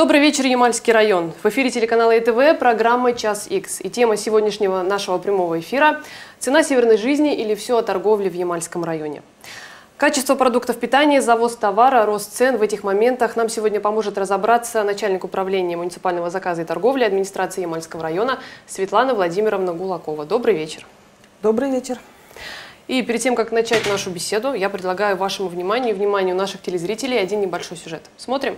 Добрый вечер, Ямальский район. В эфире телеканала ИТВ программа «Час X». И тема сегодняшнего нашего прямого эфира – цена северной жизни или все о торговле в Ямальском районе. Качество продуктов питания, завоз товара, рост цен в этих моментах нам сегодня поможет разобраться начальник управления муниципального заказа и торговли администрации Ямальского района Светлана Владимировна Гулакова. Добрый вечер. Добрый вечер. И перед тем, как начать нашу беседу, я предлагаю вашему вниманию и вниманию наших телезрителей один небольшой сюжет. Смотрим.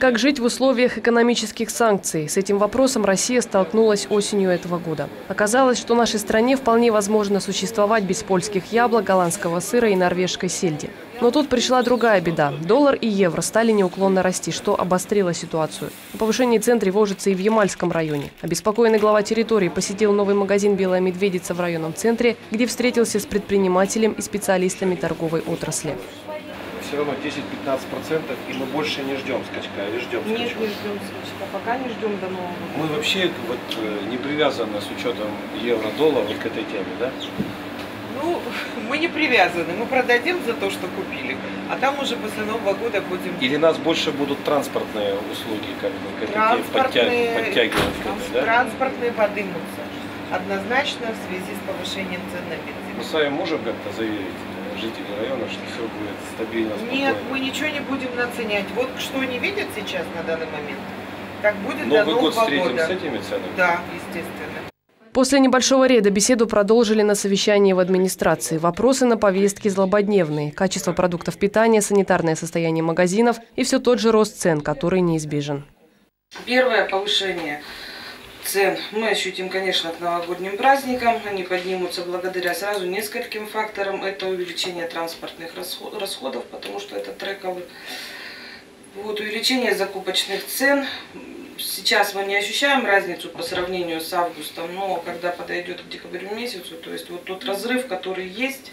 Как жить в условиях экономических санкций? С этим вопросом Россия столкнулась осенью этого года. Оказалось, что нашей стране вполне возможно существовать без польских яблок, голландского сыра и норвежской сельди. Но тут пришла другая беда. Доллар и евро стали неуклонно расти, что обострило ситуацию. О повышении цен тревожится и в Ямальском районе. Обеспокоенный глава территории посетил новый магазин «Белая медведица» в районном центре, где встретился с предпринимателем и специалистами торговой отрасли все равно 10-15%, и мы больше не ждем скачка, или ждем скачка? Нет, не ждем скачка, пока не ждем до Нового года. Мы вообще вот э, не привязаны с учетом евро-доллара вот к этой теме, да? Ну, мы не привязаны, мы продадим за то, что купили, а там уже после Нового года будем... Или нас больше будут транспортные услуги, как бы, Транспортные, подтягивать, да? транспортные подымутся. Однозначно в связи с повышением цен на бензин. Мы с вами можем как-то заверить жителей района, что все будет стабильно, спокойно? Нет, мы ничего не будем наценять. Вот что они видят сейчас на данный момент, как будет Новый до Нового год встретим года. с этими ценами? Да, естественно. После небольшого рейда беседу продолжили на совещании в администрации. Вопросы на повестке злободневные. Качество продуктов питания, санитарное состояние магазинов и все тот же рост цен, который неизбежен. Первое повышение цен мы ощутим, конечно, к новогодним праздникам. Они поднимутся благодаря сразу нескольким факторам. Это увеличение транспортных расходов, потому что это трековый. Вот, увеличение закупочных цен. Сейчас мы не ощущаем разницу по сравнению с августом, но когда подойдет к декабрю месяцу, то есть вот тот разрыв, который есть,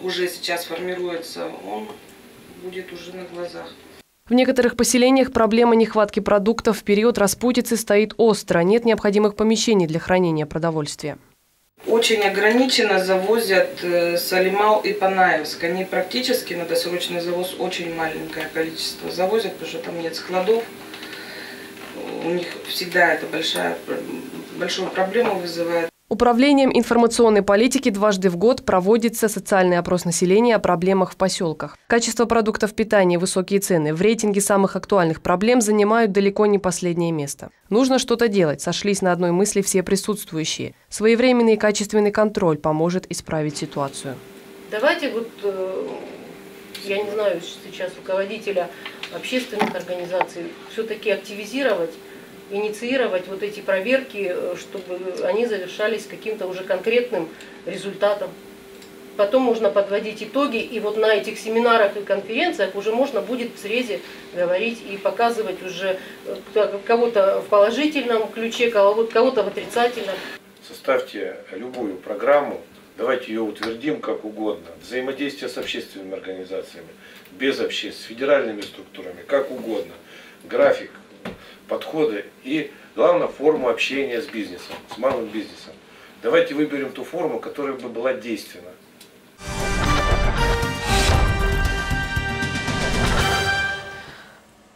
уже сейчас формируется, он будет уже на глазах. В некоторых поселениях проблема нехватки продуктов в период распутицы стоит остро. Нет необходимых помещений для хранения продовольствия. Очень ограниченно завозят э, Салимал и Панаевск. Они практически на досрочный завоз очень маленькое количество завозят, потому что там нет складов. У них всегда это большая, большую проблему вызывает. Управлением информационной политики дважды в год проводится социальный опрос населения о проблемах в поселках. Качество продуктов питания высокие цены в рейтинге самых актуальных проблем занимают далеко не последнее место. Нужно что-то делать, сошлись на одной мысли все присутствующие. Своевременный и качественный контроль поможет исправить ситуацию. Давайте вот, э, я не знаю сейчас руководителя общественных организаций, все-таки активизировать инициировать вот эти проверки, э, чтобы они завершались каким-то уже конкретным результатом. Потом можно подводить итоги, и вот на этих семинарах и конференциях уже можно будет в срезе говорить и показывать уже э, кого-то в положительном ключе, кого-то в отрицательном. Составьте любую программу, давайте ее утвердим как угодно. Взаимодействие с общественными организациями, без обществ, с федеральными структурами, как угодно. График, подходы и, главное, форму общения с бизнесом, с малым бизнесом. Давайте выберем ту форму, которая бы была действенна.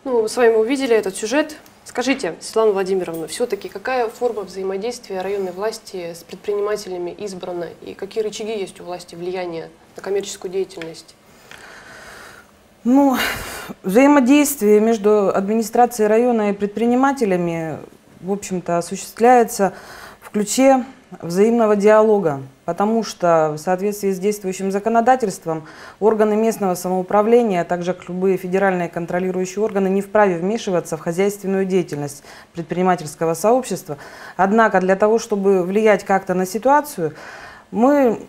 Ну, с вами увидели этот сюжет. Скажите, Светлана Владимировна, все-таки какая форма взаимодействия районной власти с предпринимателями избрана и какие рычаги есть у власти влияния на коммерческую деятельность? Ну, взаимодействие между администрацией района и предпринимателями, в общем-то, осуществляется в ключе взаимного диалога, потому что в соответствии с действующим законодательством органы местного самоуправления, а также любые федеральные контролирующие органы не вправе вмешиваться в хозяйственную деятельность предпринимательского сообщества. Однако для того, чтобы влиять как-то на ситуацию, мы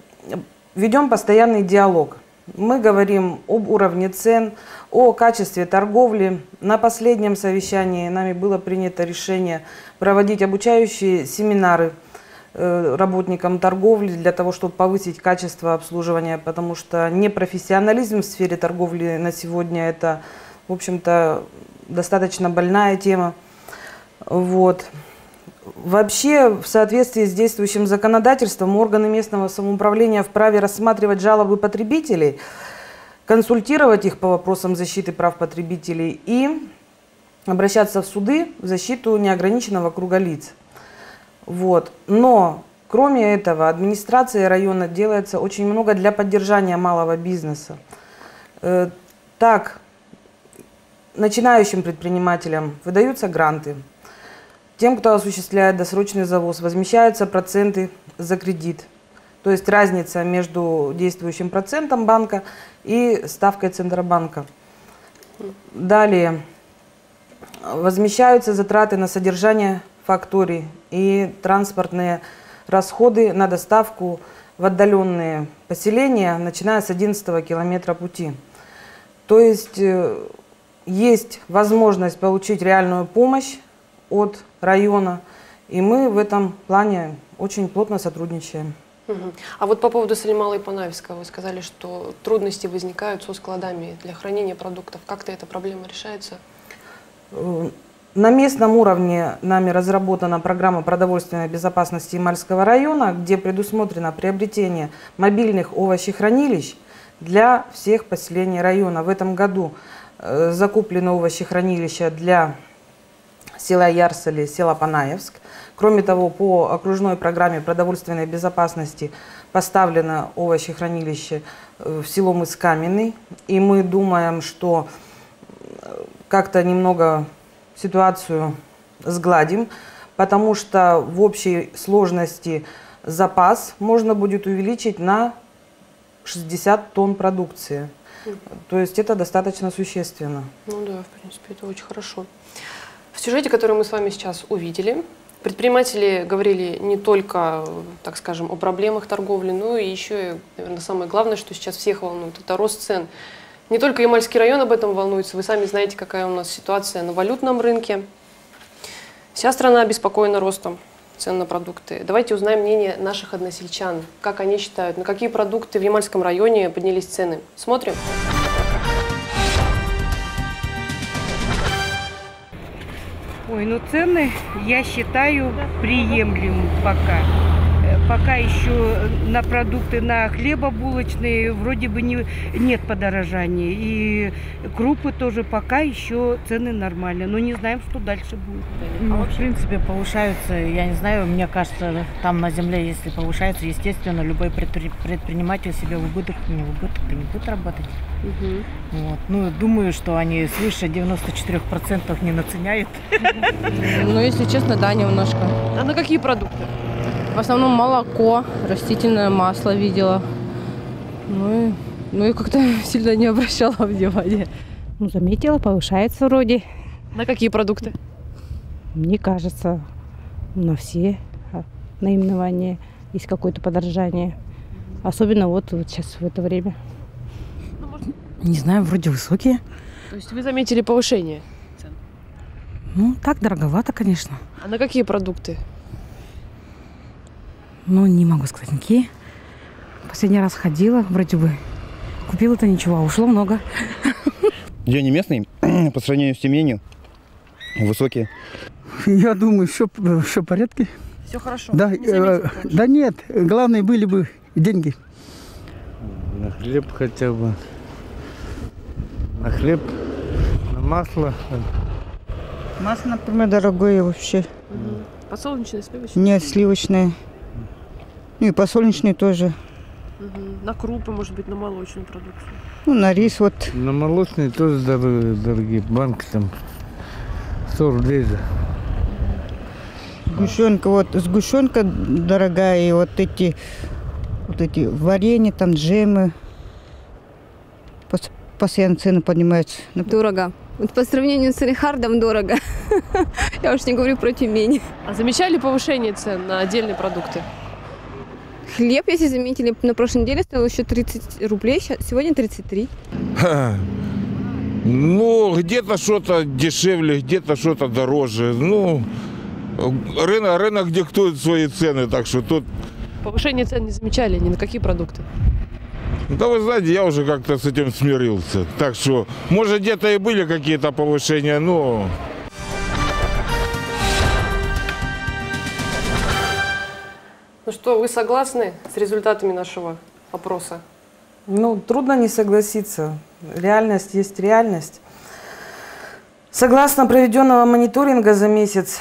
ведем постоянный диалог – мы говорим об уровне цен, о качестве торговли. На последнем совещании нами было принято решение проводить обучающие семинары э, работникам торговли для того, чтобы повысить качество обслуживания, потому что непрофессионализм в сфере торговли на сегодня это, в общем-то, достаточно больная тема. Вот. Вообще, в соответствии с действующим законодательством, органы местного самоуправления вправе рассматривать жалобы потребителей консультировать их по вопросам защиты прав потребителей и обращаться в суды в защиту неограниченного круга лиц. Вот. Но, кроме этого, администрация района делается очень много для поддержания малого бизнеса. Э, так, начинающим предпринимателям выдаются гранты. Тем, кто осуществляет досрочный завоз, возмещаются проценты за кредит. То есть разница между действующим процентом банка и ставкой Центробанка. Далее возмещаются затраты на содержание факторий и транспортные расходы на доставку в отдаленные поселения, начиная с 11 километра пути. То есть э, есть возможность получить реальную помощь от района, и мы в этом плане очень плотно сотрудничаем. Угу. А вот по поводу Салимала и Панавского, вы сказали, что трудности возникают со складами для хранения продуктов. Как-то эта проблема решается? Э, на местном уровне нами разработана программа продовольственной безопасности Ямальского района, где предусмотрено приобретение мобильных овощехранилищ для всех поселений района. В этом году э, закуплены овощехранилища для села Ярсали, села Панаевск. Кроме того, по окружной программе продовольственной безопасности поставлено овощехранилище э, в село Мыскаменный. И мы думаем, что как-то немного ситуацию сгладим, потому что в общей сложности запас можно будет увеличить на 60 тонн продукции. То есть это достаточно существенно. Ну да, в принципе, это очень хорошо. В сюжете, который мы с вами сейчас увидели, предприниматели говорили не только, так скажем, о проблемах торговли, но и еще, наверное, самое главное, что сейчас всех волнует, это рост цен не только Ямальский район об этом волнуется, вы сами знаете, какая у нас ситуация на валютном рынке. Вся страна обеспокоена ростом цен на продукты. Давайте узнаем мнение наших односельчан. Как они считают, на какие продукты в Ямальском районе поднялись цены. Смотрим. Ой, ну цены, я считаю, приемлемы пока пока еще на продукты, на хлебобулочные вроде бы не, нет подорожания. И крупы тоже пока еще цены нормальные. Но не знаем, что дальше будет. Ну, в принципе, повышаются, я не знаю, мне кажется, там на земле, если повышается, естественно, любой предпри предприниматель себе в убыток, не в убыток, не будет работать. Угу. Вот. Ну, думаю, что они свыше 94% не наценяют. Ну, если честно, да, немножко. А на какие продукты? В основном молоко, растительное масло видела. Ну и, ну и как-то сильно не обращала внимания. Ну, заметила, повышается вроде. На какие продукты? Мне кажется, на все наименования есть какое-то подорожание. Особенно вот, вот сейчас в это время. Не знаю, вроде высокие. То есть вы заметили повышение цен? Ну, так дороговато, конечно. А на какие продукты? Ну, не могу сказать никакие. Последний раз ходила, вроде бы купила-то ничего, а ушло много. Я не местный, по сравнению с Тюменью, высокие. Я думаю, все, все в порядке. Все хорошо? Да, не э, да нет, главное были бы деньги. На хлеб хотя бы. На хлеб, на масло. Масло, например, дорогое вообще. Подсолнечное, сливочное? Нет, сливочное. Ну и подсолнечный тоже. Угу. На крупы, может быть, на молочную продукцию. Ну, на рис вот. На молочные тоже дорогие, дорогие. Банки там 100 рублей за. Сгущенка, вот сгущенка дорогая, и вот эти, вот эти варенья, там джемы. Постоянно цены поднимаются. Дорого. Вот по сравнению с Рихардом дорого. Я уж не говорю про Тюмень. А замечали повышение цен на отдельные продукты? Хлеб, если заметили, на прошлой неделе стоил еще 30 рублей, сегодня 33. Ну, где-то что-то дешевле, где-то что-то дороже. Ну, рынок, рынок диктует свои цены, так что тут... Повышение цен не замечали ни на какие продукты? Да вы знаете, я уже как-то с этим смирился. Так что, может, где-то и были какие-то повышения, но Ну что, вы согласны с результатами нашего опроса? Ну, трудно не согласиться. Реальность есть реальность. Согласно проведенного мониторинга за месяц,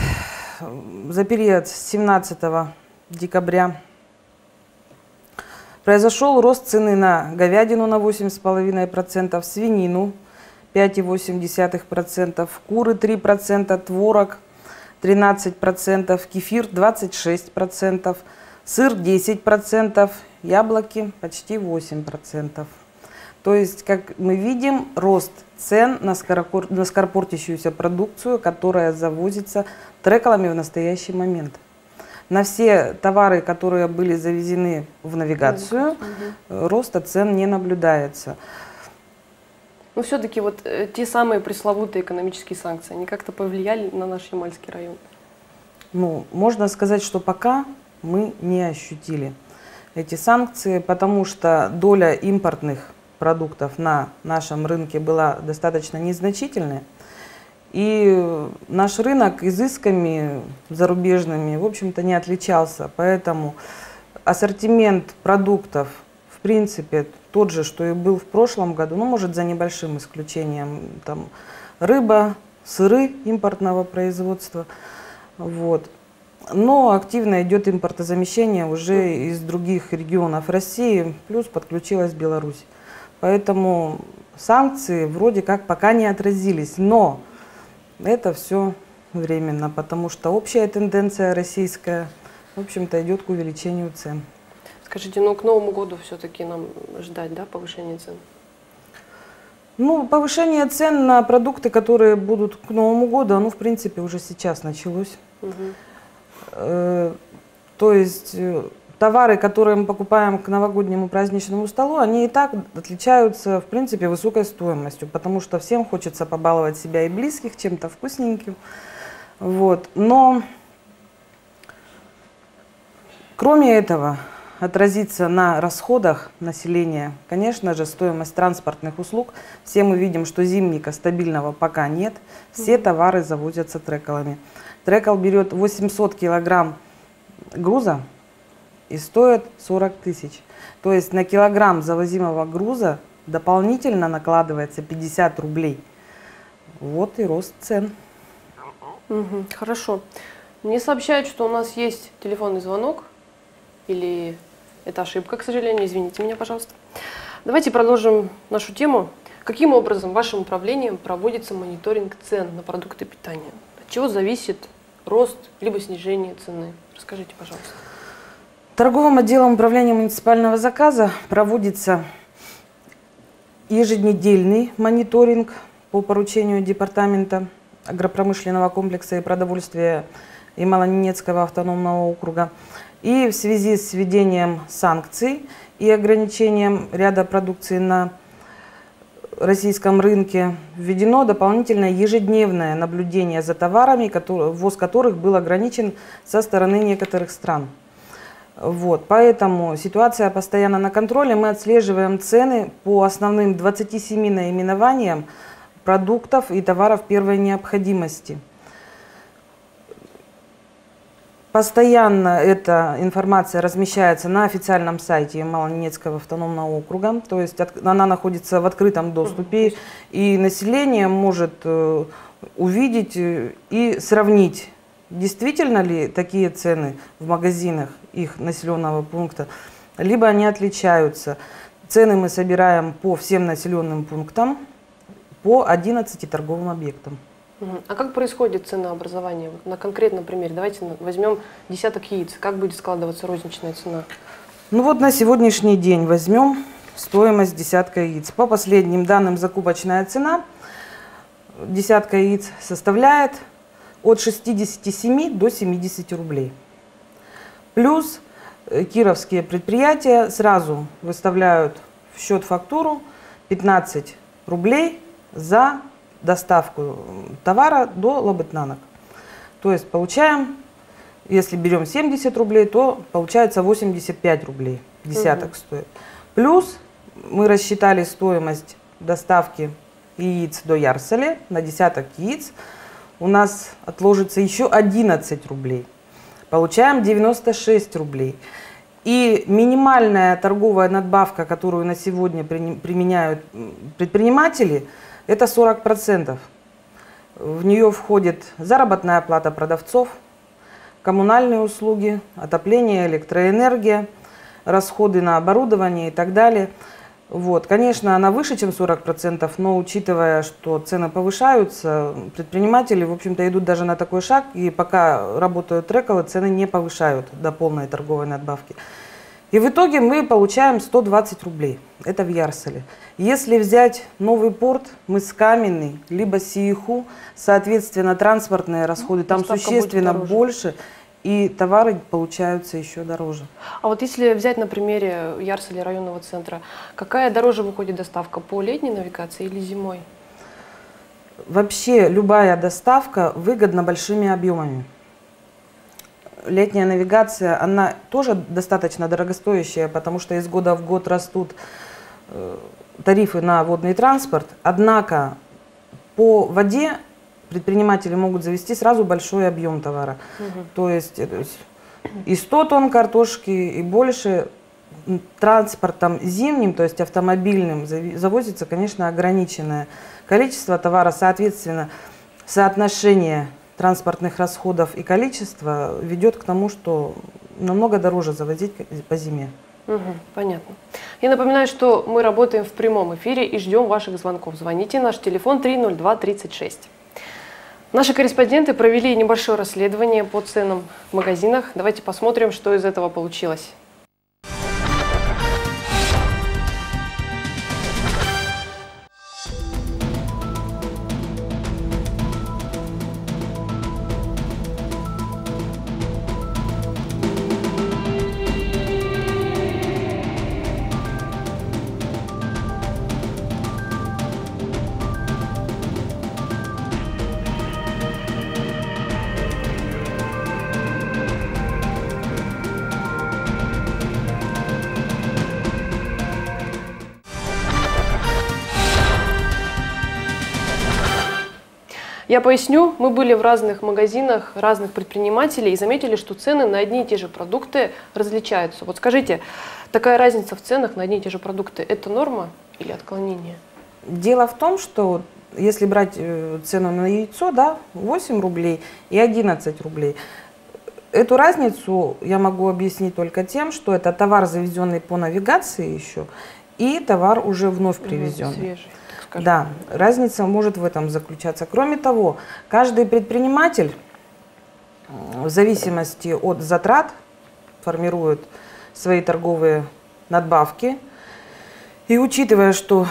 за период с 17 декабря, произошел рост цены на говядину на 8,5%, свинину 5,8%, куры 3%, творог 13%, кефир 26%, сыр 10%, яблоки почти 8%. То есть, как мы видим, рост цен на, скоропор... на скоропортящуюся продукцию, которая завозится треколами в настоящий момент. На все товары, которые были завезены в навигацию, угу. роста цен не наблюдается. Но все-таки вот э, те самые пресловутые экономические санкции, они как-то повлияли на наш Ямальский район? Ну, можно сказать, что пока мы не ощутили эти санкции, потому что доля импортных продуктов на нашем рынке была достаточно незначительная. И наш рынок изысками зарубежными, в общем-то, не отличался. Поэтому ассортимент продуктов, в принципе, тот же, что и был в прошлом году, ну, может, за небольшим исключением, там, рыба, сыры импортного производства, вот. Но активно идет импортозамещение уже из других регионов России, плюс подключилась Беларусь. Поэтому санкции вроде как пока не отразились, но это все временно, потому что общая тенденция российская, в общем-то, идет к увеличению цен. Скажите, ну к Новому году все-таки нам ждать, да, повышение цен? Ну, повышение цен на продукты, которые будут к Новому году, оно, в принципе, уже сейчас началось. Угу. Э, то есть э, товары, которые мы покупаем к новогоднему праздничному столу, они и так отличаются, в принципе, высокой стоимостью, потому что всем хочется побаловать себя и близких чем-то вкусненьким. Вот. Но, кроме этого, отразится на расходах населения, конечно же, стоимость транспортных услуг. Все мы видим, что зимника стабильного пока нет, все товары завозятся треколами. Трекол берет 800 килограмм груза, и стоит 40 тысяч. То есть на килограмм завозимого груза дополнительно накладывается 50 рублей. Вот и рост цен. Угу, хорошо. Мне сообщают, что у нас есть телефонный звонок. Или это ошибка, к сожалению. Извините меня, пожалуйста. Давайте продолжим нашу тему. Каким образом вашим управлением проводится мониторинг цен на продукты питания? От чего зависит рост либо снижение цены? Расскажите, пожалуйста. Торговым отделом управления муниципального заказа проводится еженедельный мониторинг по поручению Департамента агропромышленного комплекса и продовольствия и Малоненецкого автономного округа. И в связи с введением санкций и ограничением ряда продукции на российском рынке введено дополнительное ежедневное наблюдение за товарами, ввоз которых был ограничен со стороны некоторых стран. Вот, поэтому ситуация постоянно на контроле. Мы отслеживаем цены по основным 27 наименованиям продуктов и товаров первой необходимости. Постоянно эта информация размещается на официальном сайте Малоненецкого автономного округа, то есть она находится в открытом доступе, и население может э, увидеть э, и сравнить действительно ли такие цены в магазинах их населенного пункта, либо они отличаются. Цены мы собираем по всем населенным пунктам, по 11 торговым объектам. А как происходит ценообразование? Вот на конкретном примере. Давайте возьмем десяток яиц. Как будет складываться розничная цена? Ну вот на сегодняшний день возьмем стоимость десятка яиц. По последним данным закупочная цена десятка яиц составляет от 67 до 70 рублей. Плюс э, кировские предприятия сразу выставляют в счет фактуру 15 рублей за доставку товара до Лабытнанок. То есть получаем, если берем 70 рублей, то получается 85 рублей десяток угу. стоит. Плюс мы рассчитали стоимость доставки яиц до Ярсале на десяток яиц у нас отложится еще 11 рублей. Получаем 96 рублей. И минимальная торговая надбавка, которую на сегодня применяют предприниматели, это 40%. В нее входит заработная плата продавцов, коммунальные услуги, отопление, электроэнергия, расходы на оборудование и так далее. Вот. Конечно, она выше, чем 40%, но учитывая, что цены повышаются, предприниматели, в общем-то, идут даже на такой шаг, и пока работают треколы, цены не повышают до полной торговой надбавки. И в итоге мы получаем 120 рублей. Это в Ярселе. Если взять новый порт, мы с Каменный, либо Сииху, соответственно, транспортные расходы там Доставка существенно больше, и товары получаются еще дороже. А вот если взять на примере Ярселя районного центра, какая дороже выходит доставка, по летней навигации или зимой? Вообще любая доставка выгодна большими объемами. Летняя навигация, она тоже достаточно дорогостоящая, потому что из года в год растут э, тарифы на водный транспорт. Однако по воде предприниматели могут завести сразу большой объем товара. Мгм. То есть, э, то есть и 100 тонн картошки, и больше транспортом зимним, то есть автомобильным, завозится, конечно, ограниченное количество товара. Соответственно, соотношение транспортных расходов и количества ведет к тому, что намного дороже завозить по зиме. Мгм, понятно. Я напоминаю, что мы работаем в прямом эфире и ждем ваших звонков. Звоните, наш телефон 302-36. Наши корреспонденты провели небольшое расследование по ценам в магазинах. Давайте посмотрим, что из этого получилось. Я поясню, мы были в разных магазинах разных предпринимателей и заметили, что цены на одни и те же продукты различаются. Вот скажите, такая разница в ценах на одни и те же продукты – это норма или отклонение? Дело в том, что если брать э, цену на яйцо, да, 8 рублей и 11 рублей, эту разницу я могу объяснить только тем, что это товар, завезенный по навигации еще, и товар уже вновь привезенный. Свежий, скажем. Да, разница может в этом заключаться. Кроме того, каждый предприниматель в зависимости от затрат формирует свои торговые надбавки. И учитывая, что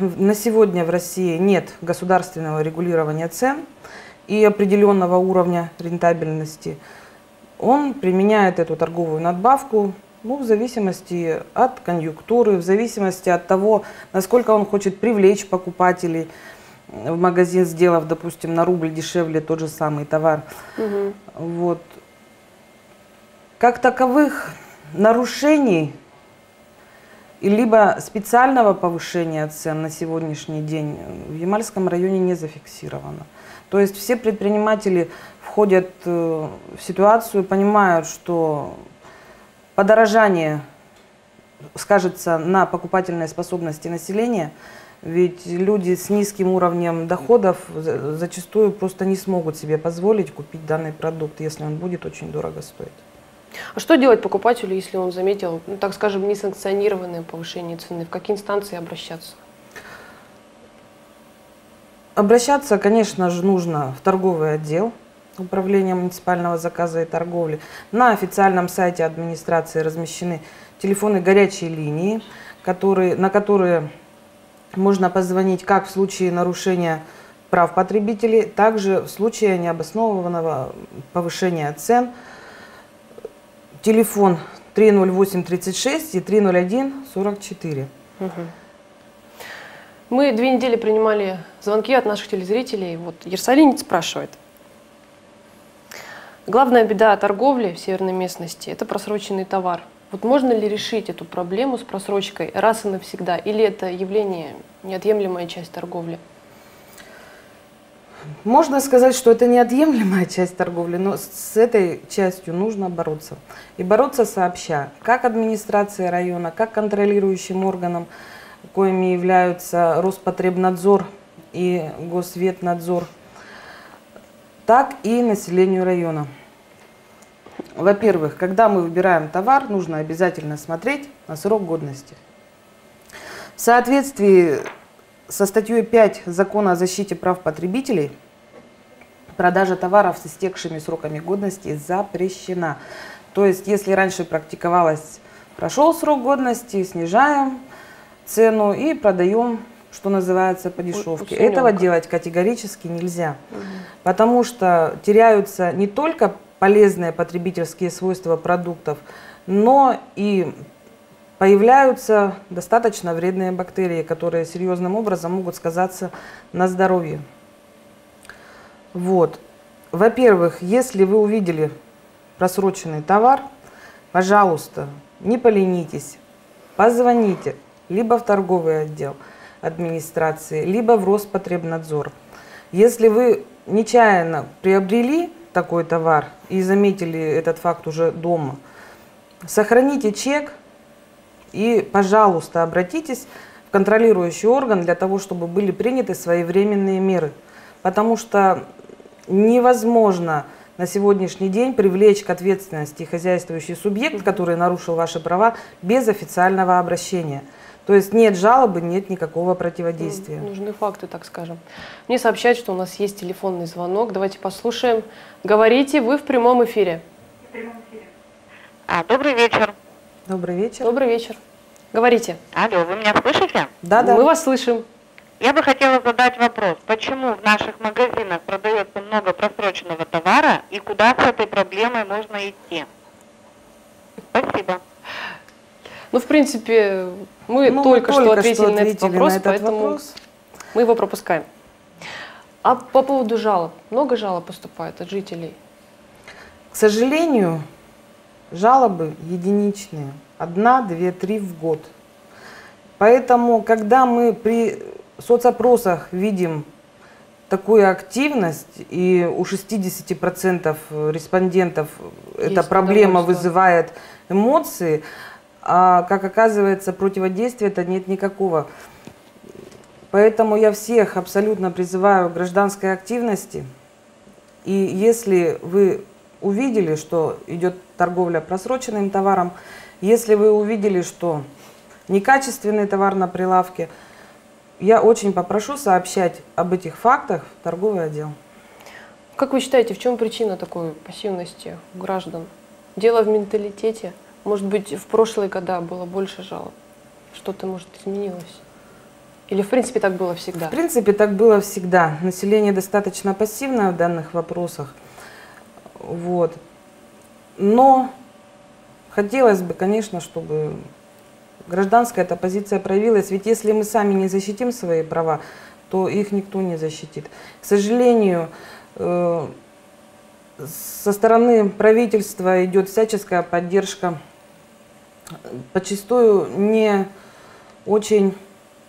на сегодня в России нет государственного регулирования цен и определенного уровня рентабельности, он применяет эту торговую надбавку ну, в зависимости от конъюнктуры, в зависимости от того, насколько он хочет привлечь покупателей в магазин, сделав, допустим, на рубль дешевле тот же самый товар. Мгм. Вот. Как таковых нарушений и либо специального повышения цен на сегодняшний день в Ямальском районе не зафиксировано. То есть все предприниматели входят э, в ситуацию, понимают, что подорожание скажется на покупательной способности населения, ведь люди с низким уровнем доходов за- зачастую просто не смогут себе позволить купить данный продукт, если он будет очень дорого стоить. А что делать покупателю, если он заметил, ну, так скажем, несанкционированное повышение цены? В какие инстанции обращаться? Обращаться, конечно же, нужно в торговый отдел управления муниципального заказа и торговли. На официальном сайте администрации размещены телефоны горячей линии, которые, на которые можно позвонить как в случае нарушения прав потребителей, также в случае необоснованного повышения цен. Телефон 30836 и 30144. Мгм. Мы две недели принимали звонки от наших телезрителей. Вот Ерсалинец спрашивает. Главная беда торговли в северной местности – это просроченный товар. Вот можно ли решить эту проблему с просрочкой раз и навсегда? Или это явление неотъемлемая часть торговли? Можно сказать, что это неотъемлемая часть торговли, но с этой частью нужно бороться. И бороться сообща, как администрации района, как контролирующим органам, коими являются Роспотребнадзор и Госветнадзор, так и населению района. Во-первых, когда мы выбираем товар, нужно обязательно смотреть на срок годности. В соответствии со статьей 5 Закона о защите прав потребителей продажа товаров с истекшими сроками годности запрещена. То есть, если раньше практиковалось, прошел срок годности, снижаем цену и продаем, что называется, по дешевке. Этого делать категорически нельзя, угу. потому что теряются не только полезные потребительские свойства продуктов, но и появляются достаточно вредные бактерии, которые серьезным образом могут сказаться на здоровье. Вот. Во-первых, если вы увидели просроченный товар, пожалуйста, не поленитесь, позвоните либо в торговый отдел администрации, либо в Роспотребнадзор. Если вы нечаянно приобрели такой товар и заметили этот факт уже дома, сохраните чек и, пожалуйста, обратитесь в контролирующий орган для того, чтобы были приняты своевременные меры. Потому что невозможно на сегодняшний день привлечь к ответственности хозяйствующий субъект, который нарушил ваши права, без официального обращения. То есть нет жалобы, нет никакого противодействия. Нужны факты, так скажем. Мне сообщают, что у нас есть телефонный звонок. Давайте послушаем. Говорите, вы в прямом эфире. В прямом эфире. А, добрый вечер. Добрый вечер. Добрый вечер. Говорите. Алло, вы меня слышите? Да, да. Мы вас слышим. Я бы хотела задать вопрос, почему в наших магазинах продается много просроченного товара и куда с этой проблемой можно идти? Спасибо. Ну, в принципе, мы ну, только, мы что только ответили что на этот вопрос, на этот поэтому вопрос. мы его пропускаем. А по поводу жалоб, много жалоб поступает от жителей? К сожалению, жалобы единичные. Одна, две, три в год. Поэтому, когда мы при соцопросах видим такую активность, и у 60% респондентов Есть эта проблема вызывает эмоции, а, как оказывается, противодействия это нет никакого. Поэтому я всех абсолютно призываю к гражданской активности. И если вы увидели, что идет торговля просроченным товаром, если вы увидели, что некачественный товар на прилавке, я очень попрошу сообщать об этих фактах в торговый отдел. Как вы считаете, в чем причина такой пассивности граждан? Дело в менталитете? Может быть, в прошлые года было больше жалоб? Что-то, может, изменилось? Или, в принципе, так было всегда? В принципе, так было всегда. Население достаточно пассивное в данных вопросах. Вот. Но хотелось бы, конечно, чтобы гражданская эта позиция проявилась. Ведь если мы сами не защитим свои права, то их никто не защитит. К сожалению, э, со стороны правительства идет всяческая поддержка, почастую не очень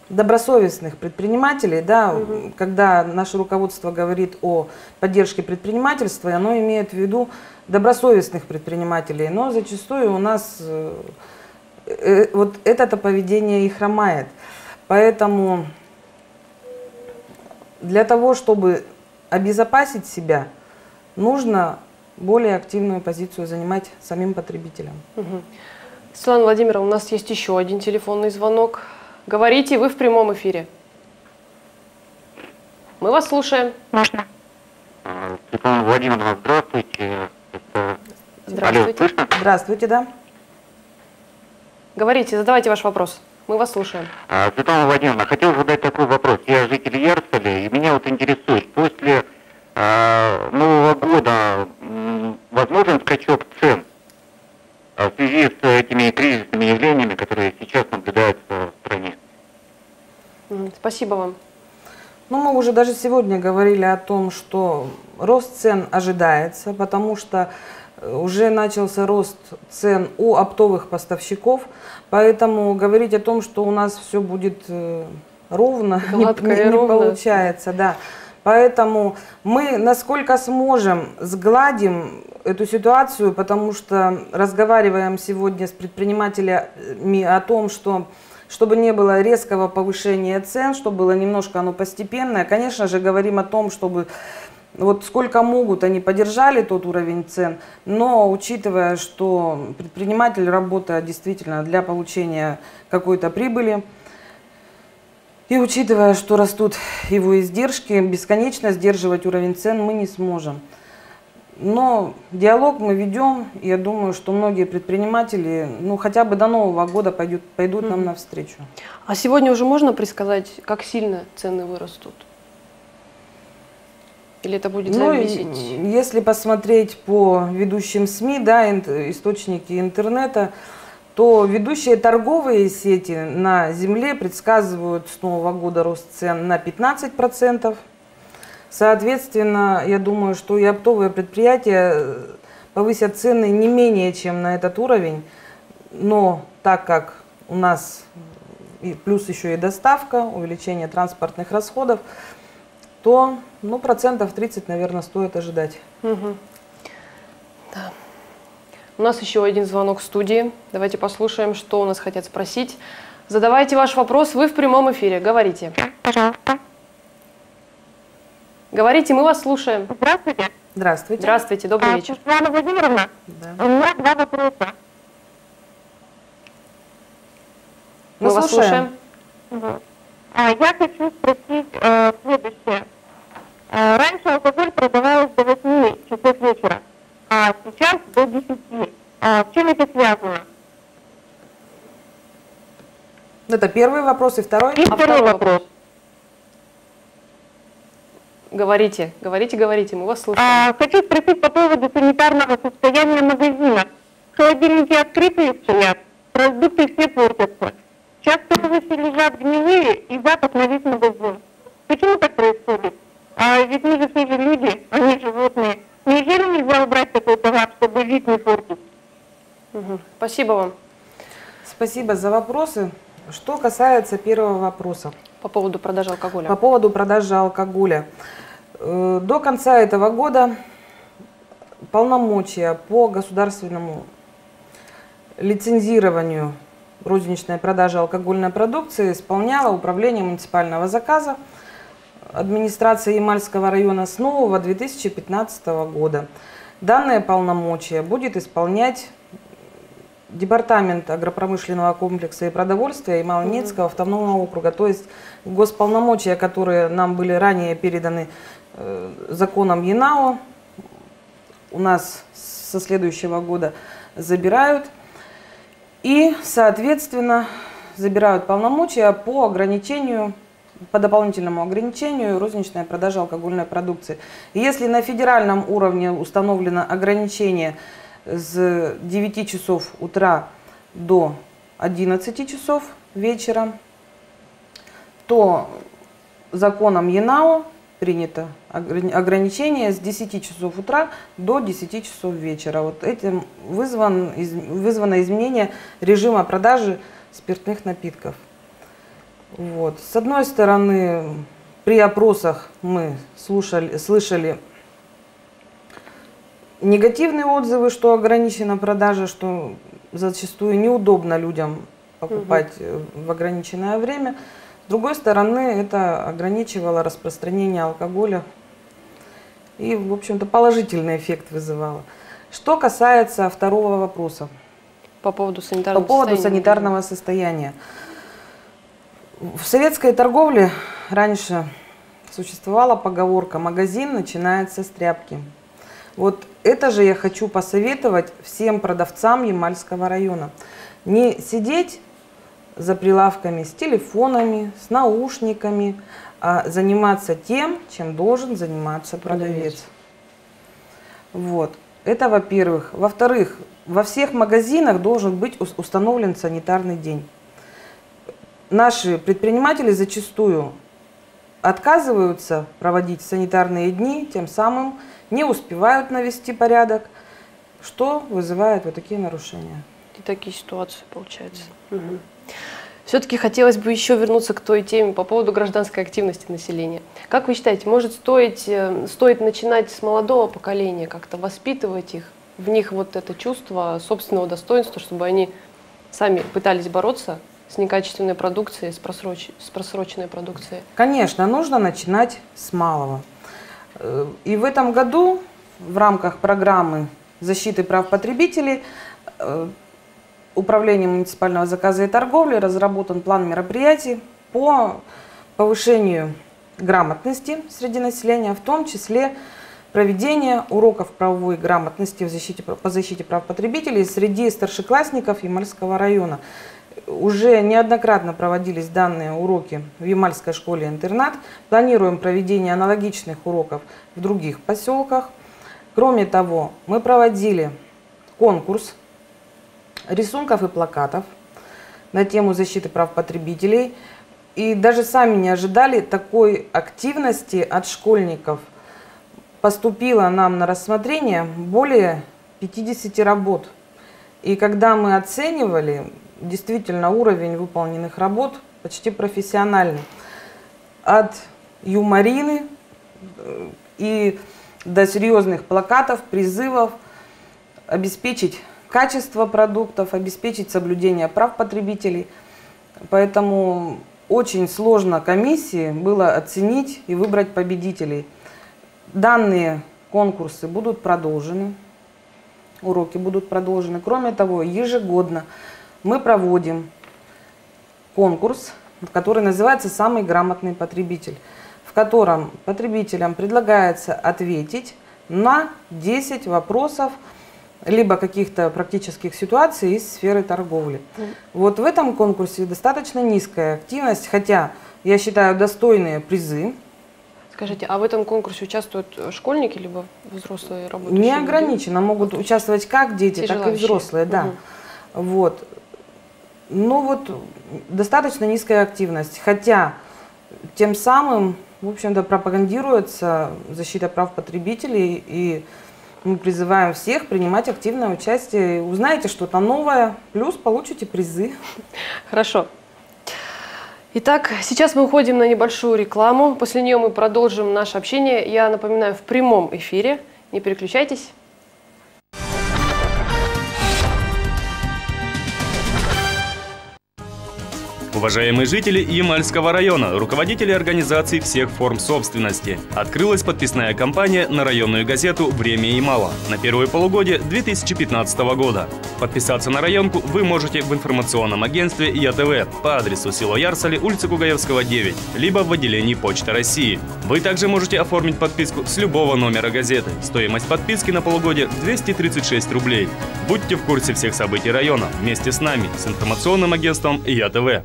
добросовестных предпринимателей, да, угу. когда наше руководство говорит о поддержке предпринимательства, оно имеет в виду добросовестных предпринимателей, но зачастую у нас э, э, вот это-то поведение и хромает. Поэтому для того, чтобы обезопасить себя, нужно более активную позицию занимать самим потребителям. Угу. Светлана Владимировна, у нас есть еще один телефонный звонок. Говорите, вы в прямом эфире. Мы вас слушаем. Можно. Светлана Владимировна, здравствуйте. Это... Здравствуйте. Алло, здравствуйте, да. Говорите, задавайте ваш вопрос. Мы вас слушаем. А, Светлана Владимировна, хотел задать такой вопрос. Я житель Ярцеля, и меня вот интересует, после а, Нового года возможен скачок цен в связи с этими кризисными явлениями, которые сейчас наблюдаются в стране? Спасибо вам. Ну, мы уже даже сегодня говорили о том, что рост цен ожидается, потому что э, уже начался рост цен у оптовых поставщиков, поэтому говорить о том, что у нас все будет э, ровно, не, не, не получается, да. Поэтому мы, насколько сможем, сгладим эту ситуацию, потому что разговариваем сегодня с предпринимателями о том, что чтобы не было резкого повышения цен, чтобы было немножко оно постепенное. Конечно же, говорим о том, чтобы вот сколько могут, они поддержали тот уровень цен, но учитывая, что предприниматель работает действительно для получения какой-то прибыли, и учитывая, что растут его издержки, бесконечно сдерживать уровень цен мы не сможем. Но диалог мы ведем, я думаю, что многие предприниматели, ну хотя бы до Нового года пойдут, пойдут нам навстречу. А сегодня уже можно предсказать, как сильно цены вырастут? Или это будет ну, зависеть? Если посмотреть по ведущим СМИ, да, источники интернета, то ведущие торговые сети на земле предсказывают с Нового года рост цен на 15%. Соответственно, я думаю, что и оптовые предприятия повысят цены не менее чем на этот уровень. Но так как у нас и плюс еще и доставка, увеличение транспортных расходов, то ну, процентов 30, наверное, стоит ожидать. Угу. Да. У нас еще один звонок в студии. Давайте послушаем, что у нас хотят спросить. Задавайте ваш вопрос, вы в прямом эфире. Говорите. Пожалуйста. Говорите, мы вас слушаем. Здравствуйте. Здравствуйте. Здравствуйте, добрый а, вечер. Светлана Владимировна, да. у меня два вопроса. Мы, мы вас слушаем. слушаем. А, я хочу спросить э, следующее. Э, раньше алкоголь продавался до 8 часов вечера, а сейчас до 10. А, с чем это связано? Это первый вопрос и второй. И а второй вопрос. Говорите, говорите, говорите, мы вас слушаем. А, хочу спросить по поводу санитарного состояния магазина. Холодильники открытые стоят, продукты все портятся. Часто овощи лежат гнилые и запах на весь магазин. Почему так происходит? А ведь мы же все же люди, а не животные. Неужели нельзя убрать такой товар, чтобы вид не портить? Угу. Спасибо вам. Спасибо за вопросы. Что касается первого вопроса. По поводу продажи алкоголя. По поводу продажи алкоголя. Э, до конца этого года полномочия по государственному лицензированию розничной продажи алкогольной продукции исполняло Управление муниципального заказа администрации Ямальского района с нового 2015 года. Данное полномочия будет исполнять Департамент агропромышленного комплекса и продовольствия Ямало-Ненецкого автономного округа. То есть госполномочия, которые нам были ранее переданы э, законом ЕНАО, у нас со следующего года забирают. И, соответственно, забирают полномочия по ограничению, по дополнительному ограничению розничной продажи алкогольной продукции. если на федеральном уровне установлено ограничение с 9 часов утра до 11 часов вечера, то законом ЕНАО принято ограничение с 10 часов утра до 10 часов вечера. Вот этим вызван, вызвано изменение режима продажи спиртных напитков. Вот. С одной стороны, при опросах мы слушали, слышали негативные отзывы, что ограничена продажа, что зачастую неудобно людям покупать угу. в ограниченное время. С другой стороны, это ограничивало распространение алкоголя и, в общем-то, положительный эффект вызывало. Что касается второго вопроса. По поводу санитарного, По поводу состояния. санитарного состояния. В советской торговле раньше существовала поговорка «магазин начинается с тряпки». Вот это же я хочу посоветовать всем продавцам Ямальского района. Не сидеть за прилавками с телефонами, с наушниками, а заниматься тем, чем должен заниматься продавец. Вот. Это во-первых. Во-вторых, во всех магазинах должен быть установлен санитарный день. Наши предприниматели зачастую отказываются проводить санитарные дни, тем самым не успевают навести порядок, что вызывает вот такие нарушения. И такие ситуации получаются. Угу. Все-таки хотелось бы еще вернуться к той теме по поводу гражданской активности населения. Как вы считаете, может стоить, э, стоит начинать с молодого поколения, как-то воспитывать их, в них вот это чувство собственного достоинства, чтобы они сами пытались бороться с некачественной продукцией, с, просроч... с просроченной продукцией? Конечно, нужно начинать с малого. Э, и в этом году в рамках программы защиты прав потребителей э, Управлением муниципального заказа и торговли разработан план мероприятий по повышению грамотности среди населения, в том числе проведение уроков правовой грамотности в защите, по защите прав потребителей среди старшеклассников Ямальского района. Уже неоднократно проводились данные уроки в Ямальской школе-интернат. Планируем проведение аналогичных уроков в других поселках. Кроме того, мы проводили конкурс рисунков и плакатов на тему защиты прав потребителей. И даже сами не ожидали такой активности от школьников. Поступило нам на рассмотрение более 50 работ. И когда мы оценивали, действительно уровень выполненных работ почти профессиональный. От юморины э, и до серьезных плакатов, призывов обеспечить качество продуктов, обеспечить соблюдение прав потребителей. Поэтому очень сложно комиссии было оценить и выбрать победителей. Данные конкурсы будут продолжены, уроки будут продолжены. Кроме того, ежегодно мы проводим конкурс, который называется «Самый грамотный потребитель», в котором потребителям предлагается ответить на 10 вопросов, либо каких-то практических ситуаций из сферы торговли. Mm. Вот в этом конкурсе достаточно низкая активность, хотя я считаю достойные призы. Скажите, а в этом конкурсе участвуют школьники либо взрослые работающие? Не ограничено, люди? могут участвовать как дети, так желающие. и взрослые, да. Угу. Вот. Ну вот достаточно низкая активность, хотя тем самым, в общем-то, пропагандируется защита прав потребителей и мы призываем всех принимать активное участие. Узнаете что-то новое, плюс получите призы. Хорошо. Итак, сейчас мы уходим на небольшую рекламу. После нее мы продолжим наше общение. Я напоминаю, в прямом эфире. Не переключайтесь. Уважаемые жители Ямальского района, руководители организаций всех форм собственности, открылась подписная кампания на районную газету «Время Ямала» на первое полугодие 2015 года. Подписаться на районку вы можете в информационном агентстве ЯТВ по адресу село Ярсали, улица Кугаевского, 9, либо в отделении Почты России. Вы также можете оформить подписку с любого номера газеты. Стоимость подписки на полугодие 236 рублей. Будьте в курсе всех событий района вместе с нами, с информационным агентством ЯТВ.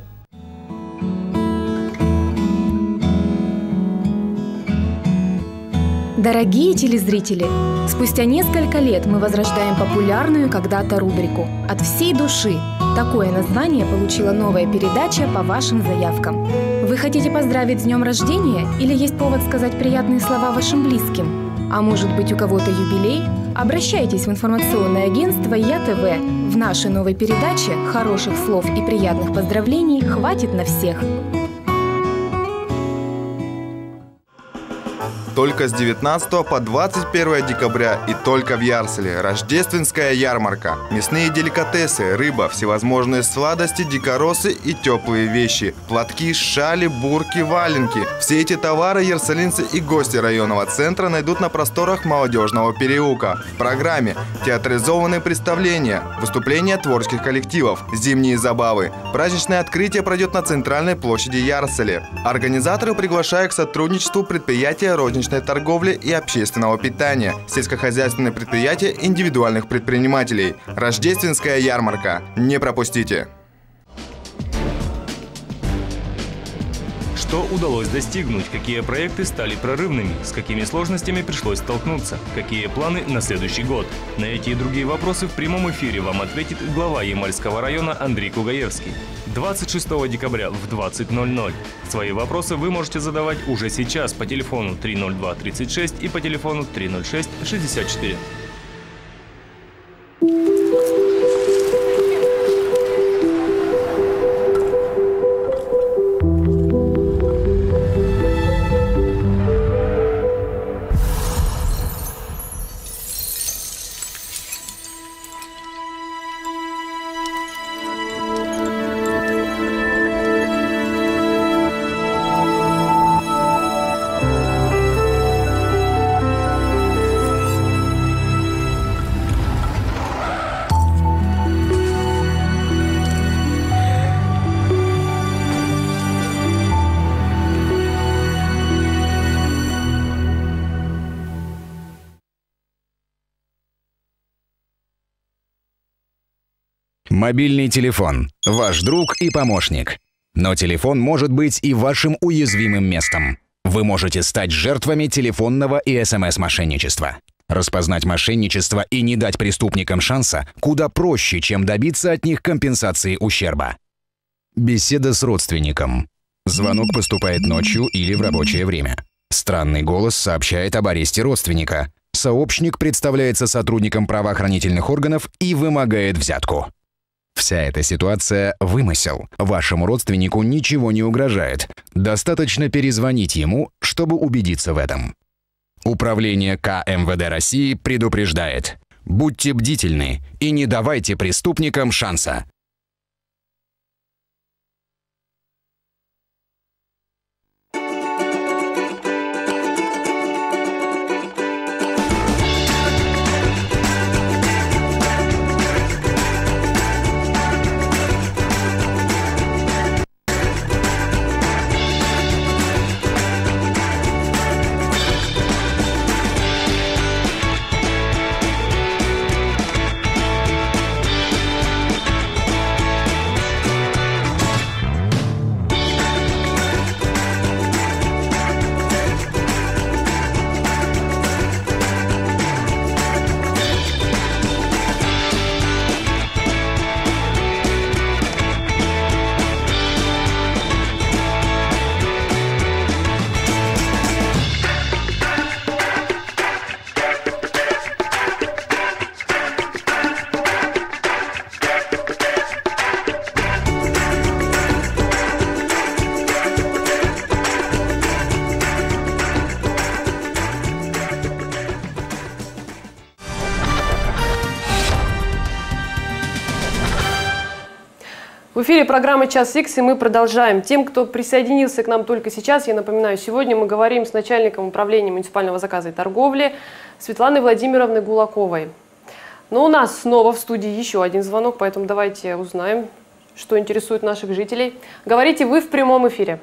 Дорогие телезрители, спустя несколько лет мы возрождаем популярную когда-то рубрику «От всей души». Такое название получила новая передача по вашим заявкам. Вы хотите поздравить с днем рождения или есть повод сказать приятные слова вашим близким? А может быть у кого-то юбилей? Обращайтесь в информационное агентство ЯТВ. В нашей новой передаче хороших слов и приятных поздравлений хватит на всех. Только с 19 по 21 декабря и только в Ярселе. Рождественская ярмарка. Мясные деликатесы, рыба, всевозможные сладости, дикоросы и теплые вещи. Платки, шали, бурки, валенки. Все эти товары ярсалинцы и гости районного центра найдут на просторах молодежного переулка. В программе театрализованные представления, выступления творческих коллективов, зимние забавы. Праздничное открытие пройдет на центральной площади Ярселе. Организаторы приглашают к сотрудничеству предприятия розничной розничной торговли и общественного питания, сельскохозяйственные предприятия индивидуальных предпринимателей. Рождественская ярмарка. Не пропустите! Что удалось достигнуть, какие проекты стали прорывными, с какими сложностями пришлось столкнуться, какие планы на следующий год. На эти и другие вопросы в прямом эфире вам ответит глава Ямальского района Андрей Кугаевский. 26 декабря в 20.00. Свои вопросы вы можете задавать уже сейчас по телефону 302 36 и по телефону 306 64. Мобильный телефон – ваш друг и помощник. Но телефон может быть и вашим уязвимым местом. Вы можете стать жертвами телефонного и СМС-мошенничества. Распознать мошенничество и не дать преступникам шанса куда проще, чем добиться от них компенсации ущерба. Беседа с родственником. Звонок поступает ночью или в рабочее время. Странный голос сообщает об аресте родственника. Сообщник представляется сотрудником правоохранительных органов и вымогает взятку. Вся эта ситуация – вымысел. Вашему родственнику ничего не угрожает. Достаточно перезвонить ему, чтобы убедиться в этом. Управление КМВД России предупреждает. Будьте бдительны и не давайте преступникам шанса. Эфире программа «Час Икс» и мы продолжаем. Тем, кто присоединился к нам только сейчас, я напоминаю, сегодня мы говорим с начальником управления муниципального заказа и торговли Светланой Владимировной Гулаковой. Но у нас снова в студии еще один звонок, поэтому давайте узнаем, что интересует наших жителей. Говорите вы в прямом эфире.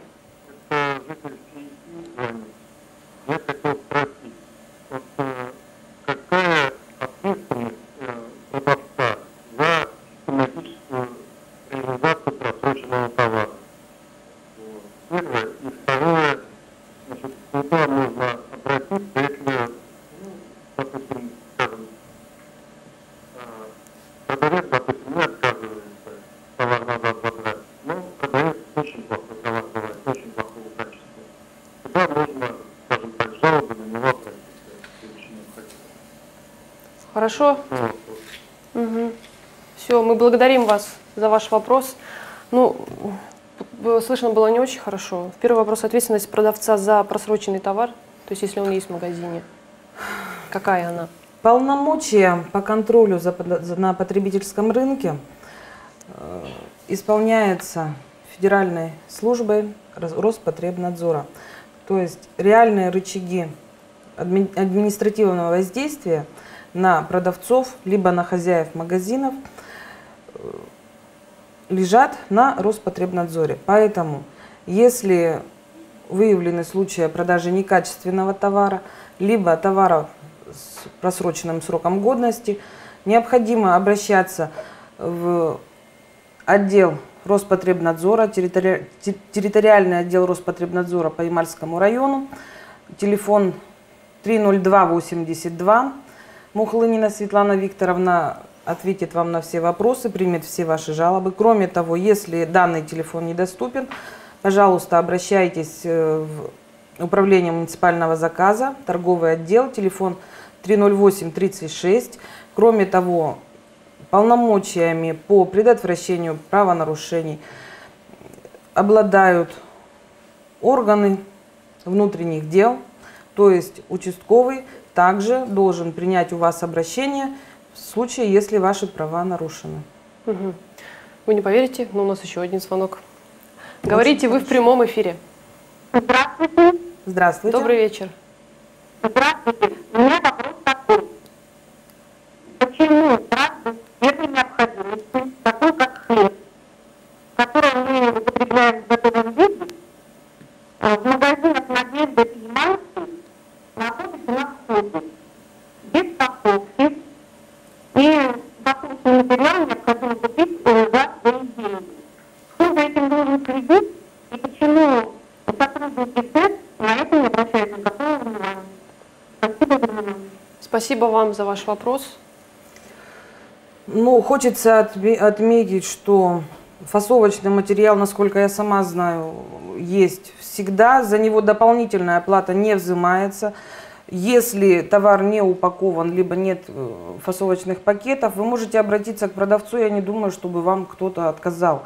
Товар назад но продавец очень плохой товар бывает, очень плохого качества. Куда можно, скажем так, жалобы на него обратиться? Хорошо? Угу. Все, мы благодарим вас за ваш вопрос. Ну, слышно было не очень хорошо. Первый вопрос – ответственность продавца за просроченный товар, то есть если он есть в магазине. Какая она? Полномочия по контролю за, за- на потребительском рынке исполняется Федеральной службой Рос- Роспотребнадзора. То есть реальные рычаги адми- административного воздействия на продавцов либо на хозяев магазинов э, лежат на Роспотребнадзоре. Поэтому, если выявлены случаи продажи некачественного товара, либо товара с просроченным сроком годности, необходимо обращаться в отдел Роспотребнадзора, территори- те- территориальный отдел Роспотребнадзора по Ямальскому району, телефон 30282. Мухлынина Светлана Викторовна ответит вам на все вопросы, примет все ваши жалобы. Кроме того, если данный телефон недоступен, пожалуйста, обращайтесь э, в управление муниципального заказа, торговый отдел, телефон 308-36. Кроме того, полномочиями по предотвращению правонарушений обладают органы внутренних дел, то есть участковый также должен принять у вас обращение в случае, если ваши права нарушены. Мгм. Вы не поверите, но у нас еще один звонок. Говорите вы в прямом эфире. Здравствуйте. Здравствуйте. Добрый вечер. Здравствуйте. У меня вопрос такой. Почему необходимости, такой как хлеб, который мы употребляем в готовом виде, в магазинах «Надежда» и «Майский» находится на входе, без страховки, и готовый материал необходимо купить за свои деньги. Кто за этим должен следить и почему сотрудники СЭС на это не обращают никакого внимания? Спасибо за внимание. Спасибо вам за ваш вопрос. Ну, хочется отметить, что фасовочный материал, насколько я сама знаю, есть всегда. За него дополнительная оплата не взимается. Если товар не упакован, либо нет э, фасовочных пакетов, вы можете обратиться к продавцу, я не думаю, чтобы вам кто-то отказал.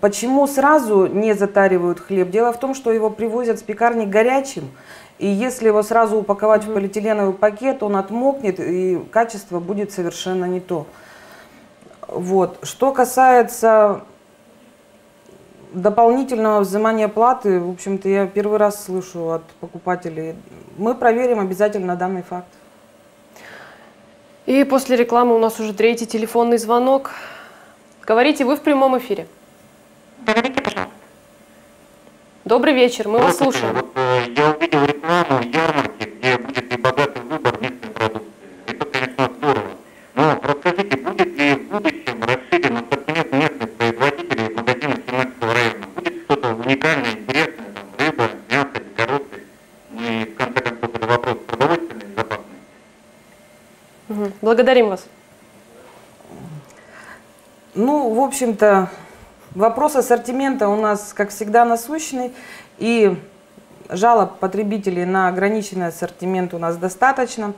Почему сразу не затаривают хлеб? Дело в том, что его привозят с пекарни горячим, и если его сразу упаковать mm -hmm. в полиэтиленовый пакет, он отмокнет, и качество будет совершенно не то. Вот. Что касается дополнительного взимания платы, в общем-то, я первый раз слышу от покупателей. Мы проверим обязательно данный факт. И после рекламы у нас уже третий телефонный звонок. Говорите, вы в прямом эфире. Говорите, пожалуйста. Добрый вечер, мы вас слушаем. Общем-то, вопрос ассортимента у нас, как всегда, насущный. И жалоб потребителей на ограниченный ассортимент у нас достаточно.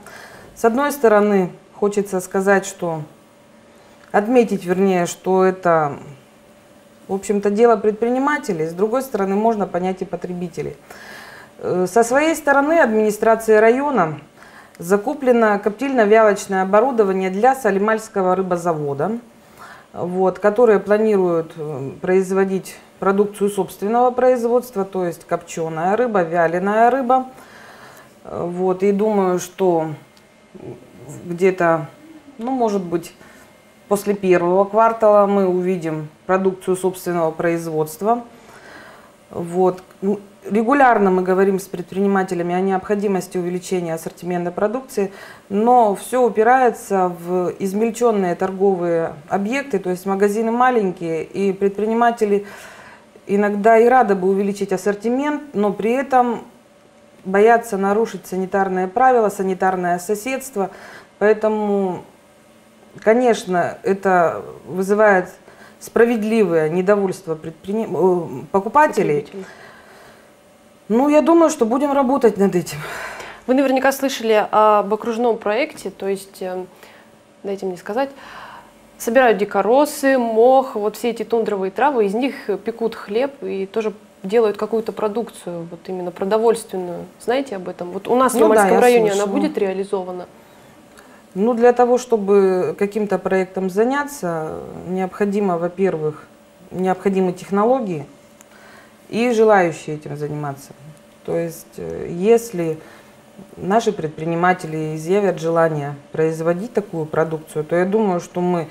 С одной стороны, хочется сказать, что отметить, вернее, что это, в общем-то, дело предпринимателей. С другой стороны, можно понять и потребителей. Э, со своей стороны администрации района закуплено коптильно-вялочное оборудование для Салимальского рыбозавода вот, которые планируют э, производить продукцию собственного производства, то есть копченая рыба, вяленая рыба. Вот, и думаю, что где-то, ну, может быть, после первого квартала мы увидим продукцию собственного производства. Вот. Регулярно мы говорим с предпринимателями о необходимости увеличения ассортимента продукции, но все упирается в измельченные торговые объекты, то есть магазины маленькие, и предприниматели иногда и рады бы увеличить ассортимент, но при этом боятся нарушить санитарные правила, санитарное соседство. Поэтому, конечно, это вызывает справедливое недовольство предприним... Э, покупателей. Ну, я думаю, что будем работать над этим. Вы наверняка слышали об окружном проекте, то есть, э, дайте мне сказать, собирают дикоросы, мох, вот все эти тундровые травы, из них пекут хлеб и тоже делают какую-то продукцию, вот именно продовольственную. Знаете об этом? Вот у нас ну, в Ямальском да, районе слышала. она будет реализована? Ну, для того, чтобы каким-то проектом заняться, необходимо, во-первых, необходимы технологии – и желающие этим заниматься. То есть, э, если наши предприниматели изъявят желание производить такую продукцию, то я думаю, что мы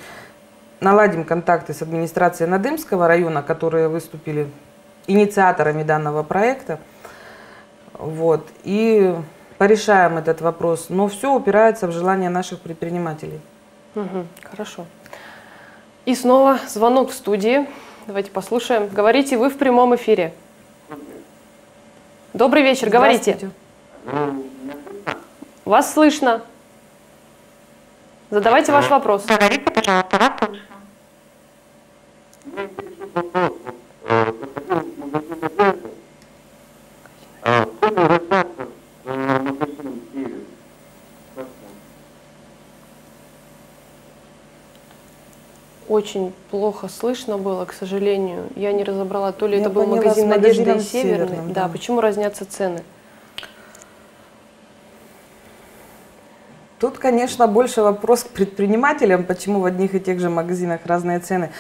наладим контакты с администрацией Надымского района, которые выступили инициаторами данного проекта, вот, и порешаем этот вопрос. Но все упирается в желание наших предпринимателей. Угу, хорошо. И снова звонок в студии. Давайте послушаем. Говорите, вы в прямом эфире. Добрый вечер, говорите. Вас слышно. Задавайте ваш вопрос. Говорите, пожалуйста, вас слышно. Очень плохо слышно было, к сожалению. Я не разобрала, то ли Я это был магазин Надежда и Северный. Да. да, почему разнятся цены? Тут, конечно, больше вопрос к предпринимателям, почему в одних и тех же магазинах разные цены.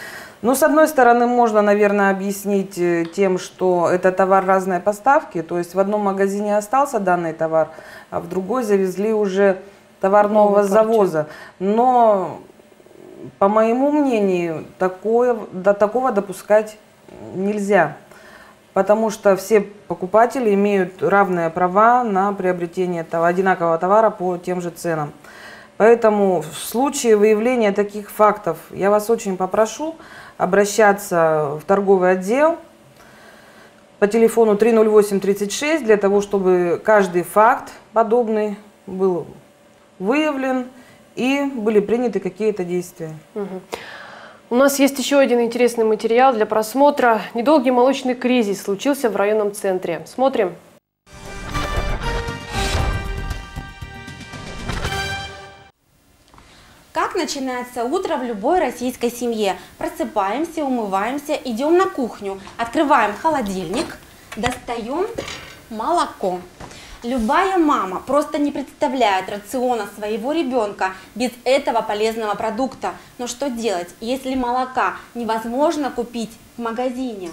Ну, с одной стороны, можно, наверное, объяснить э, тем, что это товар разной поставки, то есть в одном магазине остался данный товар, а в другой завезли уже товар нового завоза. Но по моему мнению, такое, до такого допускать нельзя. Потому что все покупатели имеют равные права на приобретение того, одинакового товара по тем же ценам. Поэтому в случае выявления таких фактов я вас очень попрошу обращаться в торговый отдел по телефону 308-36 для того, чтобы каждый факт подобный был выявлен и были приняты какие-то действия. Угу. У нас есть еще один интересный материал для просмотра. Недолгий молочный кризис случился в районном центре. Смотрим. Как начинается утро в любой российской семье? Просыпаемся, умываемся, идем на кухню, открываем холодильник, достаем молоко. Любая мама просто не представляет рациона своего ребенка без этого полезного продукта. Но что делать, если молока невозможно купить в магазине?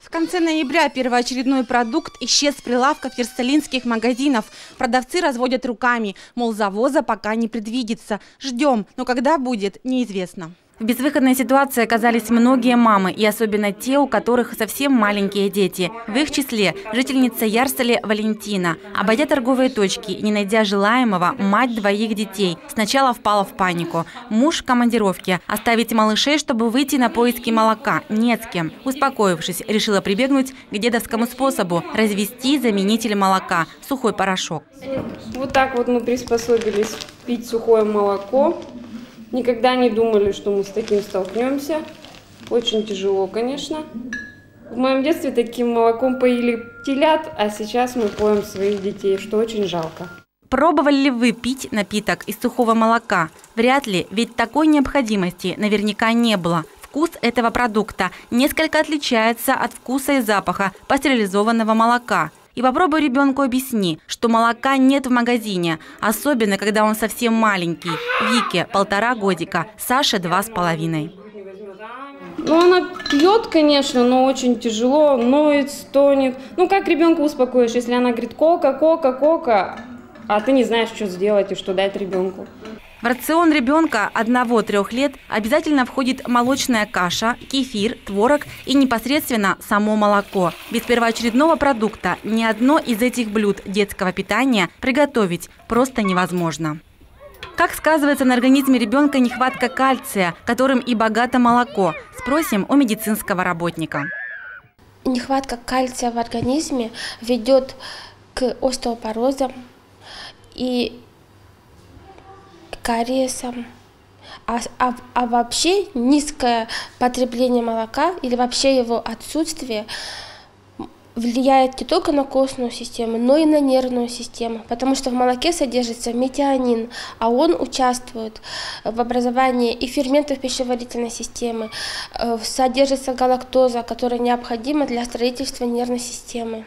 В конце ноября первоочередной продукт исчез с прилавков версталинских магазинов. Продавцы разводят руками, мол, завоза пока не предвидится. Ждем, но когда будет, неизвестно. В безвыходной ситуации оказались многие мамы, и особенно те, у которых совсем маленькие дети. В их числе жительница Ярстали Валентина. Обойдя торговые точки не найдя желаемого, мать двоих детей сначала впала в панику. Муж в командировке. Оставить малышей, чтобы выйти на поиски молока. Нет с кем. Успокоившись, решила прибегнуть к дедовскому способу – развести заменитель молока – сухой порошок. Вот так вот мы приспособились пить сухое молоко. Никогда не думали, что мы с таким столкнемся. Очень тяжело, конечно. В моем детстве таким молоком поили телят, а сейчас мы поем своих детей, что очень жалко. Пробовали ли вы пить напиток из сухого молока? Вряд ли, ведь такой необходимости наверняка не было. Вкус этого продукта несколько отличается от вкуса и запаха пастеризованного молока – и попробуй ребенку объясни, что молока нет в магазине, особенно когда он совсем маленький. Вике полтора годика, Саше два с половиной. Ну, она пьет, конечно, но очень тяжело, ноет, стонет. Ну, как ребенка успокоишь, если она говорит «кока, кока, кока», а ты не знаешь, что сделать и что дать ребенку. В рацион ребенка 1-3 лет обязательно входит молочная каша, кефир, творог и непосредственно само молоко. Без первоочередного продукта ни одно из этих блюд детского питания приготовить просто невозможно. Как сказывается на организме ребенка нехватка кальция, которым и богато молоко? Спросим у медицинского работника. Нехватка кальция в организме ведет к остеопорозам и кариесом. А, а, а вообще низкое потребление молока или вообще его отсутствие влияет не только на костную систему, но и на нервную систему, потому что в молоке содержится метионин, а он участвует в образовании и ферментов пищеварительной системы, э, содержится галактоза, которая необходима для строительства нервной системы.